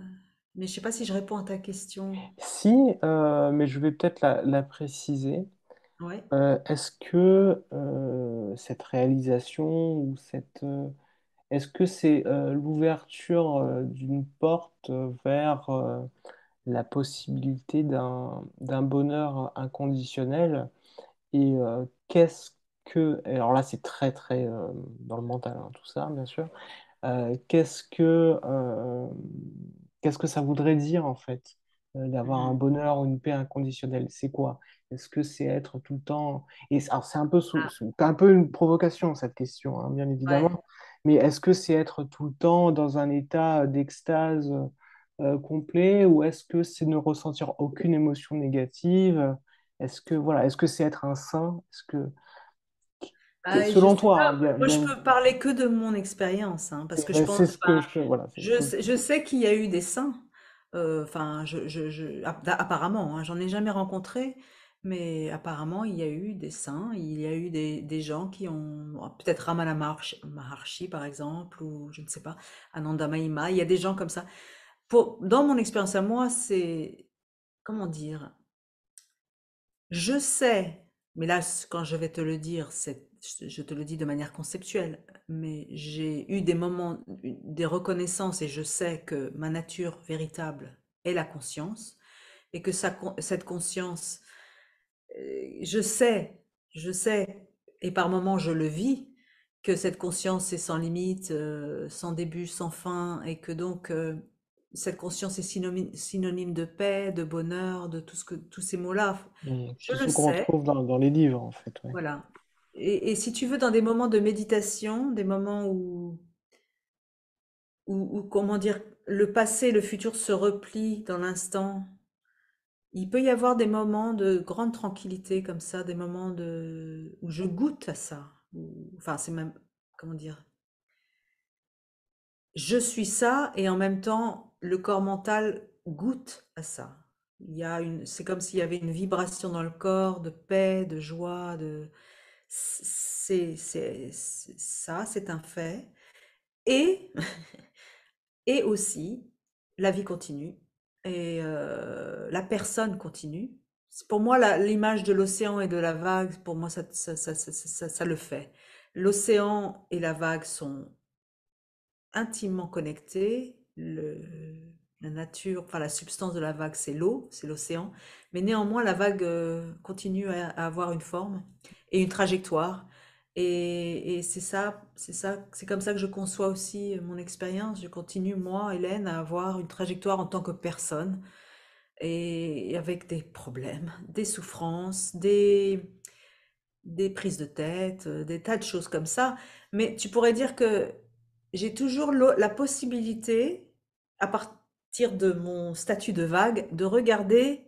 B: mais je sais pas si je réponds à ta question.
A: Si, euh, mais je vais peut-être la, la préciser.
B: ouais.
A: Euh, est-ce que euh, cette réalisation ou cette, euh, est-ce que c'est euh, l'ouverture euh, d'une porte vers euh, la possibilité d'un d'un bonheur inconditionnel? Et euh, qu'est-ce que... Alors là, c'est très, très euh, dans le mental, hein, tout ça, bien sûr. Euh, qu'est-ce que, euh, qu'est-ce que ça voudrait dire, en fait, euh, d'avoir un bonheur ou une paix inconditionnelle? C'est quoi? Est-ce que c'est être tout le temps... Et c'est- alors, c'est un peu, sous-
B: ah
A: sous- un peu une provocation, cette question, hein, bien
B: ouais
A: évidemment. Mais est-ce que c'est être tout le temps dans un état d'extase euh, complet ou est-ce que c'est ne ressentir aucune émotion négative? Est-ce que, voilà, est-ce que c'est être un saint? Est-ce que,
B: Ah, je
A: selon toi, hein,
B: pas
A: bien,
B: moi je peux parler que de mon expérience hein, parce que je pense
A: ce que je, voilà,
B: sais, je sais qu'il y a eu des saints. euh, Enfin, je, je, je- app- apparemment, hein, j'en ai jamais rencontré, mais apparemment, il y a eu des saints. Il y a eu des, des gens qui ont, peut-être Ramana Maharshi, par exemple, ou je ne sais pas, Ananda Mahima. Il y a des gens comme ça. Dans mon expérience à moi, c'est, comment dire, je sais, mais là, quand je vais te le dire, je te le dis de manière conceptuelle, mais j'ai eu des moments, des reconnaissances et je sais que ma nature véritable est la conscience et que cette conscience, je sais, je sais, et par moments je le vis, que cette conscience est sans limite, euh, sans début, sans fin, et que donc euh, cette conscience est synonyme, synonyme de paix, de bonheur, de tout ce que, tous ces mots-là.
A: Mm.
B: Je
A: ce qu'on retrouve dans, dans les livres, en fait.
B: voilà. Et, et si tu veux, dans des moments de méditation, des moments où, où, où, comment dire, le passé le futur se replient dans l'instant, il peut y avoir des moments de grande tranquillité comme ça, des moments de, où je goûte à ça. Enfin, c'est même, comment dire, je suis ça et en même temps, le corps mental goûte à ça. Il y a une, c'est comme s'il y avait une vibration dans le corps de paix, de joie, de, c'est, c'est, c'est- ça, c'est un fait. Et, et aussi, la vie continue et la personne continue. Pour moi, l'image de l'océan et de la vague, pour moi, ça, ça, ça, ça, le fait. L'océan et la vague sont intimement connectés. La nature, enfin la substance de la vague, c'est l'eau, c'est l'océan. Mais néanmoins, la vague continue à avoir une forme et une trajectoire. Et, c'est ça, c'est ça, c'est comme ça que je conçois aussi mon expérience. Je continue, moi, Hélène, à avoir une trajectoire en tant que personne et avec des problèmes, des souffrances, des, des prises de tête, euh, des tas de choses comme ça. Mais tu pourrais dire que j'ai toujours la possibilité, à partir de mon statut de vague, de regarder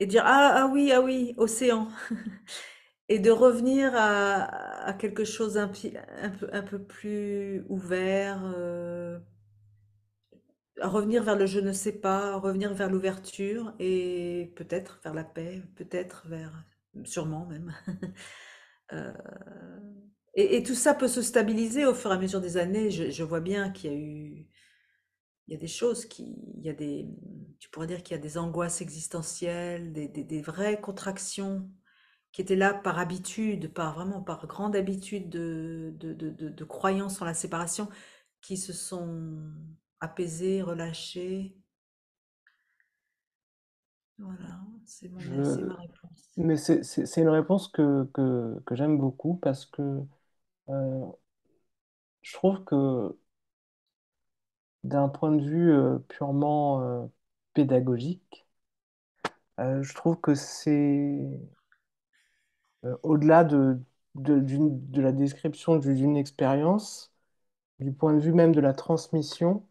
B: et dire ah, ah oui, ah oui, océan. Et de revenir à, à quelque chose un, peu, un peu plus ouvert, euh, à revenir vers le je ne sais pas, à revenir vers l'ouverture et peut-être vers la paix, peut-être vers, sûrement même. Euh, et, tout ça peut se stabiliser au fur et à mesure des années. Je, vois bien qu'il y a eu, il y a des choses qui, il y a des, tu pourrais dire qu'il y a des angoisses existentielles, des vraies contractions qui étaient là par habitude, par vraiment par grande habitude de, de, de, de, de croyance en la séparation, qui se sont apaisées, relâchées. Voilà, c'est
A: Je...
B: ma réponse.
A: Mais c'est une réponse que, que, que j'aime beaucoup parce que euh, je trouve que d'un point de vue euh, purement euh, pédagogique, je trouve que c'est euh, au-delà de, de, la description du- d'une expérience, du point de vue même de la transmission,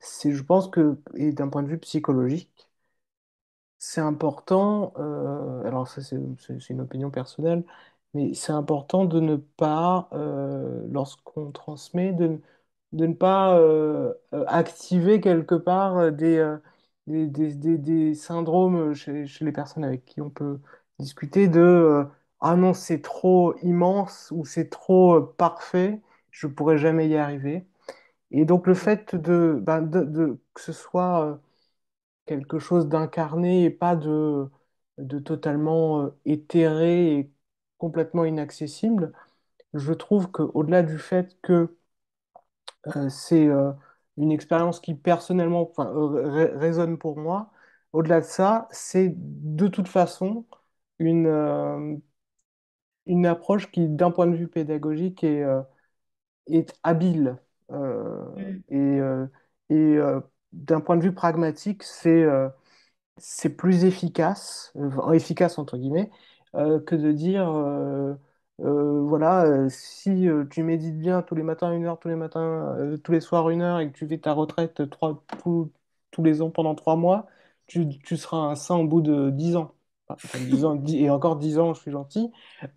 A: c'est, je pense que, et d'un point de vue psychologique, c'est important, euh, alors ça c'est une opinion personnelle, mais c'est important de ne pas, euh, lorsqu'on transmet, de, de ne pas activer quelque part des, des, des- des- syndromes chez, chez les personnes avec qui on peut discuter de Ah non, c'est trop immense ou c'est trop euh, parfait, je pourrais jamais y arriver. Et donc le fait de, ben, de, de- que ce soit euh, quelque chose d'incarné et pas de, de totalement euh, éthéré et complètement inaccessible, je trouve qu'au-delà du fait que euh, c'est euh, une expérience qui personnellement euh, résonne pour moi, au-delà de ça, c'est de toute façon une, une approche qui, d'un point de vue pédagogique, est, euh, est habile. Euh,
B: Mm.
A: et euh, et d'un point de vue pragmatique, c'est c'est plus efficace, efficace entre guillemets, que de dire, euh, voilà, si tu médites bien tous les matins une heure, tous les matins, euh, tous les soirs une heure, et que tu fais ta retraite trois, tous tous les ans pendant trois mois, tu, tu seras un saint au bout de dix ans. Enfin, 10 ans, 10 et encore dix ans, je suis gentil,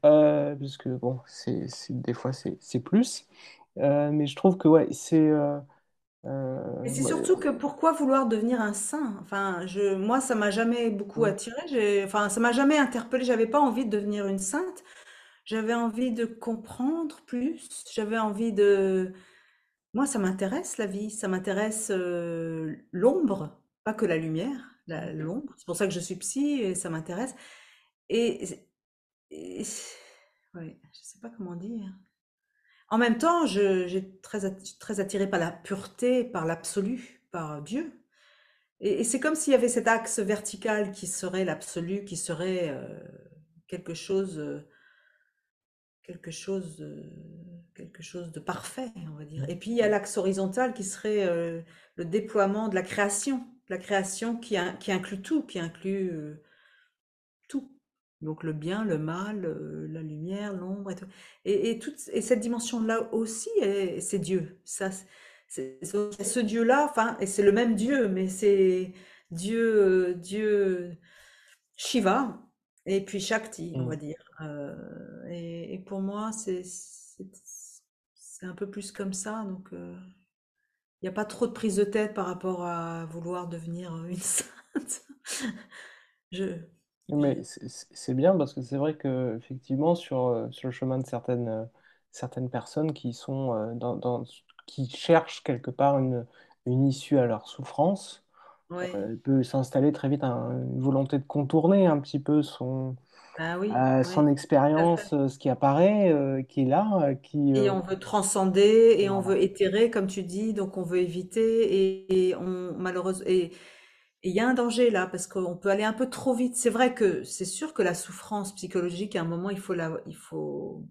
A: euh, parce que bon, c'est, c'est- des fois c'est plus. Euh, mais je trouve que ouais, c'est euh,
B: Et
A: euh,
B: c'est
A: ouais,
B: surtout que pourquoi vouloir devenir un saint? Enfin, je, moi, ça m'a jamais beaucoup
A: euh,
B: attiré. J'ai, enfin, ça m'a jamais interpellé. J'avais pas envie de devenir une sainte. J'avais envie de comprendre plus. J'avais envie de. Moi, ça m'intéresse la vie. Ça m'intéresse euh, l'ombre, pas que la lumière, l'ombre. C'est pour ça que je suis psy et ça m'intéresse. Et, et- ouais, je sais pas comment dire. En même temps, je, j'ai très, très attirée par la pureté, par l'absolu, par Dieu. Et, et c'est comme s'il y avait cet axe vertical qui serait l'absolu, qui serait euh, quelque chose, euh, quelque chose, euh, quelque chose de parfait, on va dire.
A: Mm.
B: Et puis il y a l'axe horizontal qui serait euh, le déploiement de la création, la création qui, qui inclut tout, qui inclut euh, tout. Donc le bien, le mal, euh, la lumière, l'ombre et tout. Et, et, toute, et cette dimension-là aussi, c'est Dieu. Ça, c'est ce Dieu-là, enfin, et c'est le même Dieu, mais c'est Dieu, Dieu Shiva et puis Shakti, on va
A: Mm.
B: dire. Euh, et, et pour moi, c'est c'est un peu plus comme ça, donc il n'y a pas trop de prise de tête par rapport à vouloir devenir une sainte. Je,
A: Mais c'est bien parce que c'est vrai que effectivement sur, sur le chemin de certaines, certaines personnes qui sont euh, dans, dans- qui cherchent quelque part une, une issue à leur souffrance,
B: ouais.
A: euh, peut s'installer très vite un- une volonté de contourner un petit peu son,
B: Ah oui,
A: euh, son expérience, euh, ce qui apparaît, euh, qui est là, euh, qui
B: Et on veut transcender et on veut éthérer, comme tu dis, donc on veut éviter et, et on malheureusement et il y a un danger là parce qu'on peut aller un peu trop vite. C'est vrai que c'est sûr que la souffrance psychologique, à un moment, il faut la, il faut,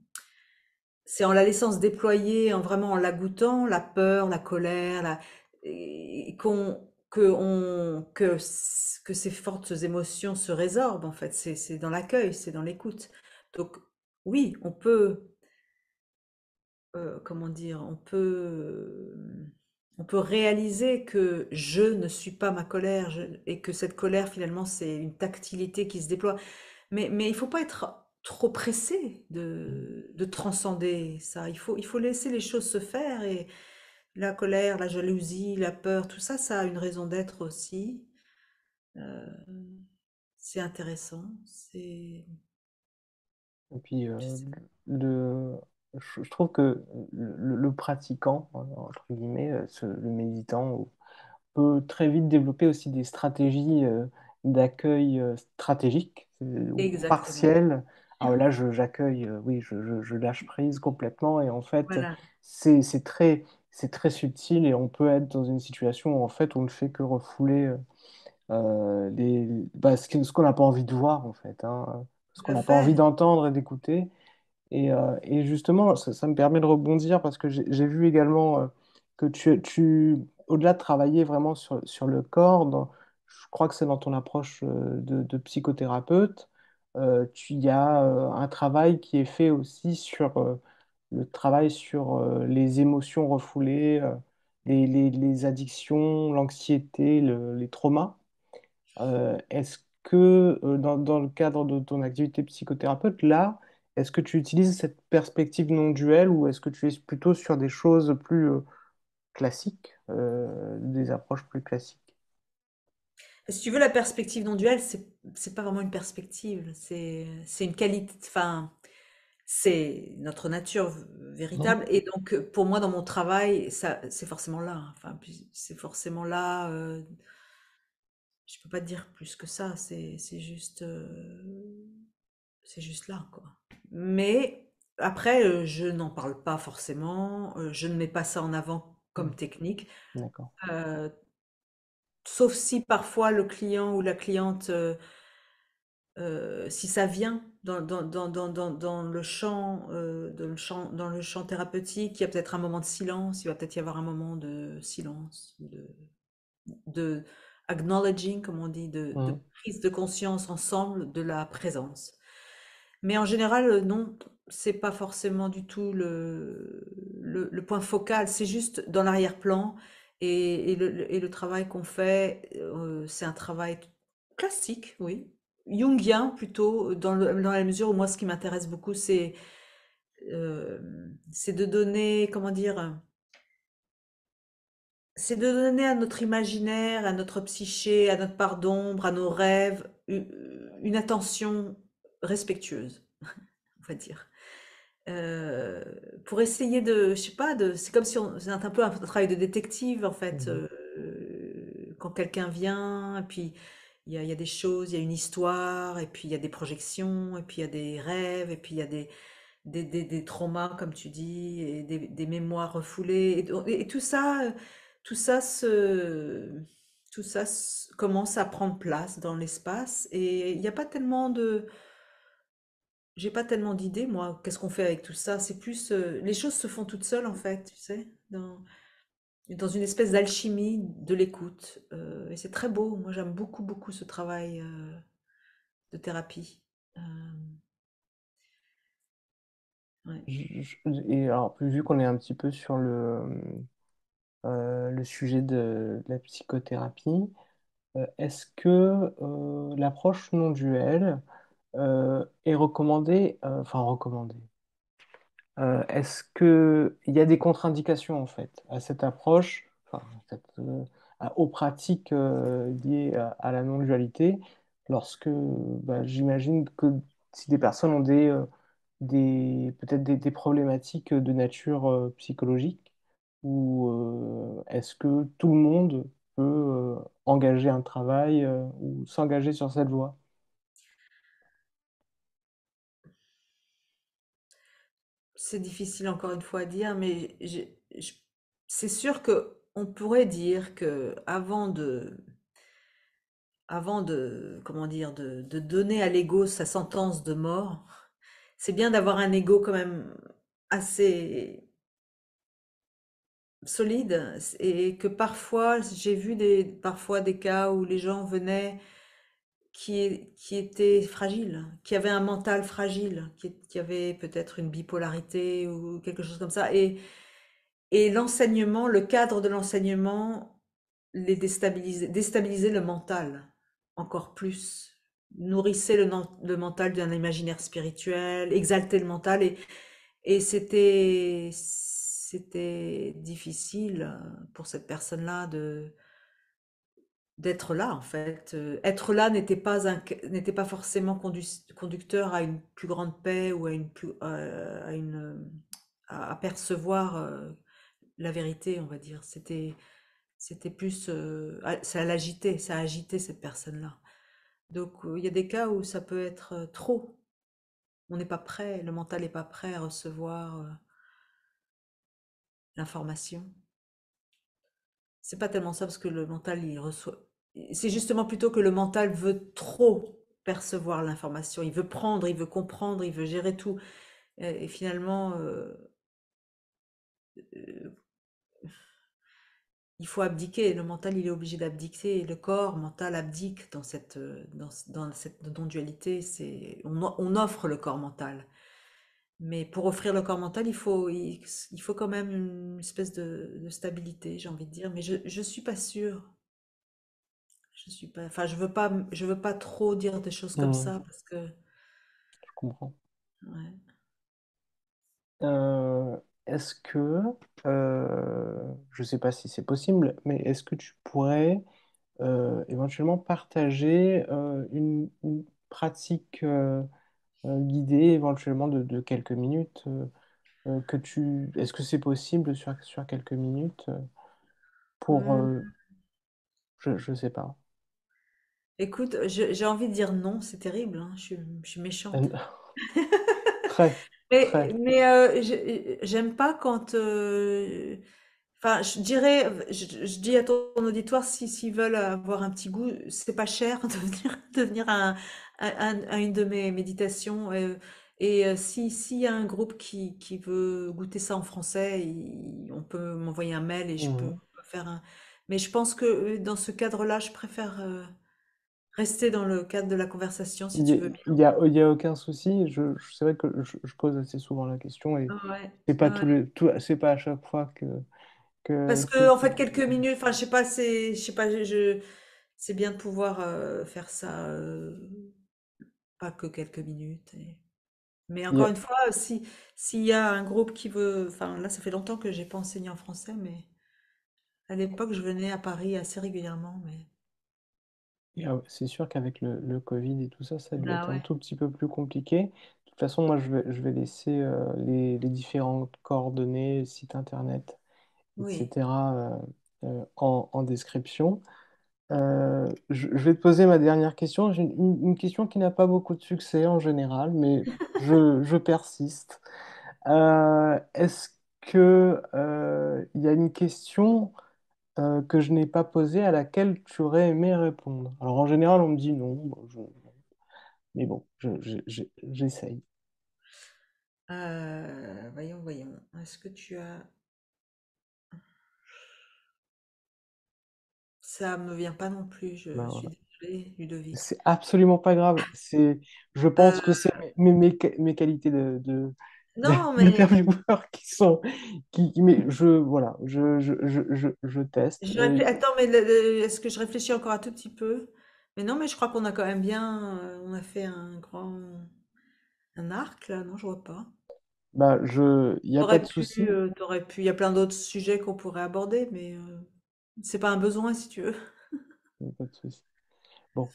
B: c'est en la laissant se déployer, en vraiment en la goûtant, la peur, la colère, la, qu'on, que on, que, que ces fortes émotions se résorbent en fait. C'est, c'est dans l'accueil, c'est dans l'écoute. Donc oui, on peut euh, comment dire, on peut, on peut réaliser que je ne suis pas ma colère je- et que cette colère, finalement, c'est une tactilité qui se déploie. Mais, mais il faut pas être trop pressé de, de transcender ça. Il faut, il faut laisser les choses se faire et la colère, la jalousie, la peur, tout ça, ça a une raison d'être aussi. Euh, c'est intéressant. C'est,
A: Et puis
B: je
A: euh, le, je, trouve que le, le pratiquant, entre guillemets, euh, ce- le méditant, peut très vite développer aussi des stratégies d'accueil euh, stratégiques euh, ou
B: exactement.
A: partielles. Alors là, j'accueille, oui, je, je- je lâche prise complètement et en fait,
B: Voilà.
A: c'est très, c'est très subtil et on peut être dans une situation où en fait, on ne fait que refouler euh, les, bah, ce qu'on n'a pas envie de voir en fait, hein, ce qu'on n'a pas envie d'entendre et d'écouter. Et, euh, et justement, ça, ça me permet de rebondir parce que j'ai vu également euh, que tu, tu au-delà de travailler vraiment sur, sur le corps, dans- je crois que c'est dans ton approche euh, de, de psychothérapeute, euh, tu, il y a euh, un travail qui est fait aussi sur euh, le travail sur euh, les émotions refoulées, euh, les, les- les addictions, l'anxiété, le- les traumas. Euh, est-ce que dans, dans le cadre de ton activité psychothérapeute, là, est-ce que tu utilises cette perspective non duelle ou est-ce que tu es plutôt sur des choses plus classiques, des approches plus classiques?
B: Si tu veux, la perspective non duelle, c'est c'est pas vraiment une perspective, c'est c'est une qualité, enfin, c'est notre nature véritable. Et donc, pour moi, dans mon travail, ça, c'est forcément là. Enfin, puis c'est forcément là. euh, je peux pas te dire plus que ça. C'est c'est juste, euh, c'est juste là, quoi. Mais après, je n'en parle pas forcément. je ne mets pas ça en avant comme
A: Mhm.
B: technique.
A: D'accord.
B: euh, sauf si parfois le client ou la cliente si ça vient dans, dans, dans, dans, dans, dans le champ, euh, dans le champ, dans le champ thérapeutique, il y a peut-être un moment de silence, il va peut-être y avoir un moment de silence, de, de acknowledging, comme on dit, de, de
A: Mhm.
B: prise de conscience ensemble de la présence. Mais en général, euh, non, c'est pas forcément du tout le, le, le point focal, c'est juste dans l'arrière-plan. Et, et le, et le travail qu'on fait, euh, c'est un travail classique, oui. Jungien plutôt, dans, le- dans la mesure où moi, ce qui m'intéresse beaucoup, c'est euh, de donner, comment dire, c'est de donner à notre imaginaire, à notre psyché, à notre part d'ombre, à nos rêves, une, attention respectueuse, on va dire. Euh, pour essayer de, je sais pas, de, c'est comme si on, c'est un peu un travail de détective en fait.
A: Mhm.
B: euh, quand quelqu'un vient, et puis il y a, y a des choses, il y a une histoire, et puis il y a des projections, et puis il y a des rêves, et puis il y a des, des, des, des traumas, comme tu dis, et des, mémoires refoulées, et, tout ça, tout ça se, tout ça commence à prendre place dans l'espace, et il n'y a pas tellement de j'ai pas tellement d'idées, moi. Qu'est-ce qu'on fait avec tout ça? C'est plus, euh, les choses se font toutes seules, en fait, tu sais, dans une espèce d'alchimie de l'écoute. Euh, et c'est très beau. Moi, j'aime beaucoup, beaucoup ce travail euh, de thérapie. Euh,
A: et alors, vu qu'on est un petit peu sur le, sujet de, la psychothérapie, est-ce que l'approche non duelle est recommandée, enfin recommandée, Euh, est-ce que il y a des contre-indications en fait à cette approche, enfin, cette, euh, aux pratiques euh, liées à, la non-dualité, lorsque bah, j'imagine que si des personnes ont des, des peut-être des, des problématiques de nature psychologique, ou est-ce que tout le monde peut engager un travail ou s'engager sur cette voie?
B: C'est difficile encore une fois à dire, mais c'est sûr que on pourrait dire que avant de, avant de, comment dire, de, de donner à l'ego sa sentence de mort, c'est bien d'avoir un ego quand même assez solide et que parfois j'ai vu des, parfois des cas où les gens venaient qui, étaient fragiles, qui avaient un mental fragile, qui, avaient peut-être une bipolarité ou quelque chose comme ça. Et Et l'enseignement, le cadre de l'enseignement, les déstabilisait, déstabilisait le mental encore plus, nourrissait le, le mental d'un imaginaire spirituel, exaltait le mental et, et c'était, difficile pour cette personne-là de, d'être là en fait. Euh, Être là n'était pas n'était pas forcément condu- conducteur à une plus grande paix ou à une à percevoir euh, la vérité, on va dire. C'était, c'était plus, euh, ça l'agitait, ça a agité cette personne-là. Donc, euh, il y a des cas où ça peut être trop. On n'est pas prêt, le mental n'est pas prêt à recevoir l'information. C'est pas tellement ça parce que le mental, il reçoit. C'est justement plutôt que le mental veut trop percevoir l'information. Il veut prendre, il veut comprendre, il veut gérer tout. Et, finalement, euh, euh, Il faut abdiquer, le mental il est obligé d'abdiquer, le corps mental abdique dans cette, euh, dans, cette non-dualité, on offre le corps mental. Mais pour offrir le corps mental, il faut, il, il faut quand même une espèce de, de stabilité, j'ai envie de dire. Mais je, je suis pas sûre. Je suis pas, enfin, je veux pas, je veux pas trop dire des choses comme
A: Hmm,
B: ça parce que,
A: je comprends.
B: ouais.
A: Euh, est-ce que, euh, je ne sais pas si c'est possible, mais est-ce que tu pourrais euh, éventuellement partager euh, une, une pratique guidée, éventuellement de, de quelques minutes, euh, euh, que tu, est-ce que c'est possible sur, sur quelques minutes euh, pour, euh, je ne sais pas.
B: Écoute, j'ai envie de dire non, c'est terrible, hein, je suis, je suis méchante.
A: Très,
B: Mais, mais euh, j'ai- j'aime pas quand. euh, Enfin, je dirais, je, je dis à ton auditoire, si, s'ils veulent avoir un petit goût, c'est pas cher de venir, de venir à, un- à, un- à une de mes méditations. euh, et euh, si, s'il y a un groupe qui, qui veut goûter ça en français, il- on peut m'envoyer un mail et je peux
A: Mhm.
B: faire un. Mais je pense que euh, dans ce cadre-là, je préfère euh, rester dans le cadre de la conversation, si
A: Il
B: tu
A: a,
B: veux bien.
A: il y a, y a aucun souci. Je, je- c'est vrai que je, je pose assez souvent la question et
B: Ouais,
A: c'est pas tous
B: ouais.
A: les, tout, c'est pas à chaque fois que, que,
B: Parce
A: que,
B: en fait quelques minutes, enfin je sais pas, c'est, je sais pas, je, je- c'est bien de pouvoir euh, faire ça, euh, pas que quelques minutes. et- Mais encore une fois, si s'il y a un groupe qui veut, enfin là ça fait longtemps que j'ai pas enseigné en français, mais à l'époque je venais à Paris assez régulièrement, mais
A: il y a- c'est sûr qu'avec le, le Covid et tout ça, ça a dû
B: ah
A: être un
B: ouais,
A: tout petit peu plus compliqué. De toute façon, moi, je vais, je vais laisser euh, les, les différentes coordonnées, sites internet,
B: oui.
A: etc. euh, euh, en, en description. Euh, je, vais te poser ma dernière question. J'ai une, une question qui n'a pas beaucoup de succès en général, mais je, je persiste. Euh, est-ce que, euh, il y a une question euh, que je n'ai pas posée à laquelle tu aurais aimé répondre? Alors en général, on me dit non, bon, je- mais bon, je- je- je- j'essaye.
B: Euh, voyons, voyons. Est-ce que tu as... Ça me vient pas non plus, je
A: Ben,
B: suis
A: voilà.
B: désolée, Ludovic.
A: C'est absolument pas grave. C'est, je pense que c'est mes, mes, mes qualités de, de,
B: Non, mais
A: qui sont, qui, mais je, voilà, je, je, je, je, teste.
B: je. Attends, mais est-ce que je réfléchis encore un tout petit peu? Mais non, mais je crois qu'on a quand même bien. euh, on a fait un grand. Un arc là? Non, je vois pas.
A: bah, je, il n'y a pas de souci.
B: euh, pu. Il y a plein d'autres sujets qu'on pourrait aborder, mais euh, c'est pas un besoin si tu veux.
A: Pas de souci. Bon,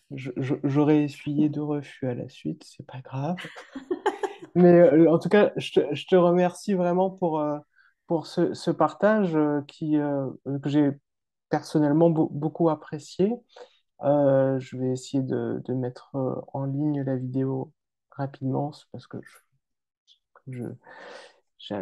A: j'aurais essuyé deux refus à la suite, c'est pas grave. Mais euh, en tout cas, je te, je te remercie vraiment pour, euh, pour ce, ce partage euh, qui, que j'ai personnellement beau- beaucoup apprécié. Je vais essayer de, de mettre en ligne la vidéo rapidement parce que je, je-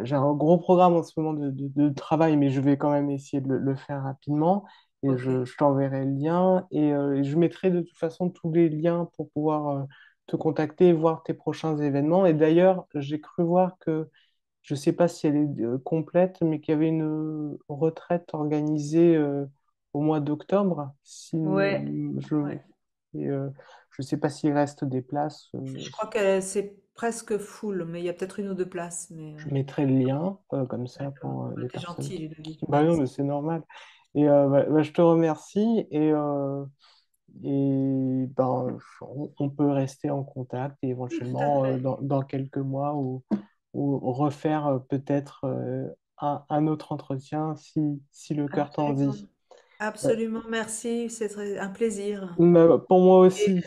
A: j'ai un gros programme en ce moment de, de- de travail, mais je vais quand même essayer de le, le faire rapidement. Et je, je t'enverrai le lien et euh, je mettrai de toute façon tous les liens pour pouvoir euh, te contacter et voir tes prochains événements. Et d'ailleurs, j'ai cru voir que, je ne sais pas si elle est euh, complète, mais qu'il y avait une retraite organisée au mois d'octobre. Si
B: Ouais.
A: je
B: Ouais.
A: et, ne sais pas s'il reste des places.
B: Je crois que c'est presque full, mais il y a peut-être une ou deux places. Mais
A: je
B: euh,
A: mettrai le lien euh, comme ça pour euh,
B: Bah,
A: les personnes
B: gentil, Ludovic.
A: Bah non, mais c'est normal. Et euh, bah, bah, je te remercie et, et ben, on, on peut rester en contact et éventuellement dans, dans quelques mois ou, ou refaire peut-être un, un autre entretien si, si le cœur t'en dit.
B: Absolument, merci. C'est un plaisir.
A: bah, pour moi
B: Et
A: aussi.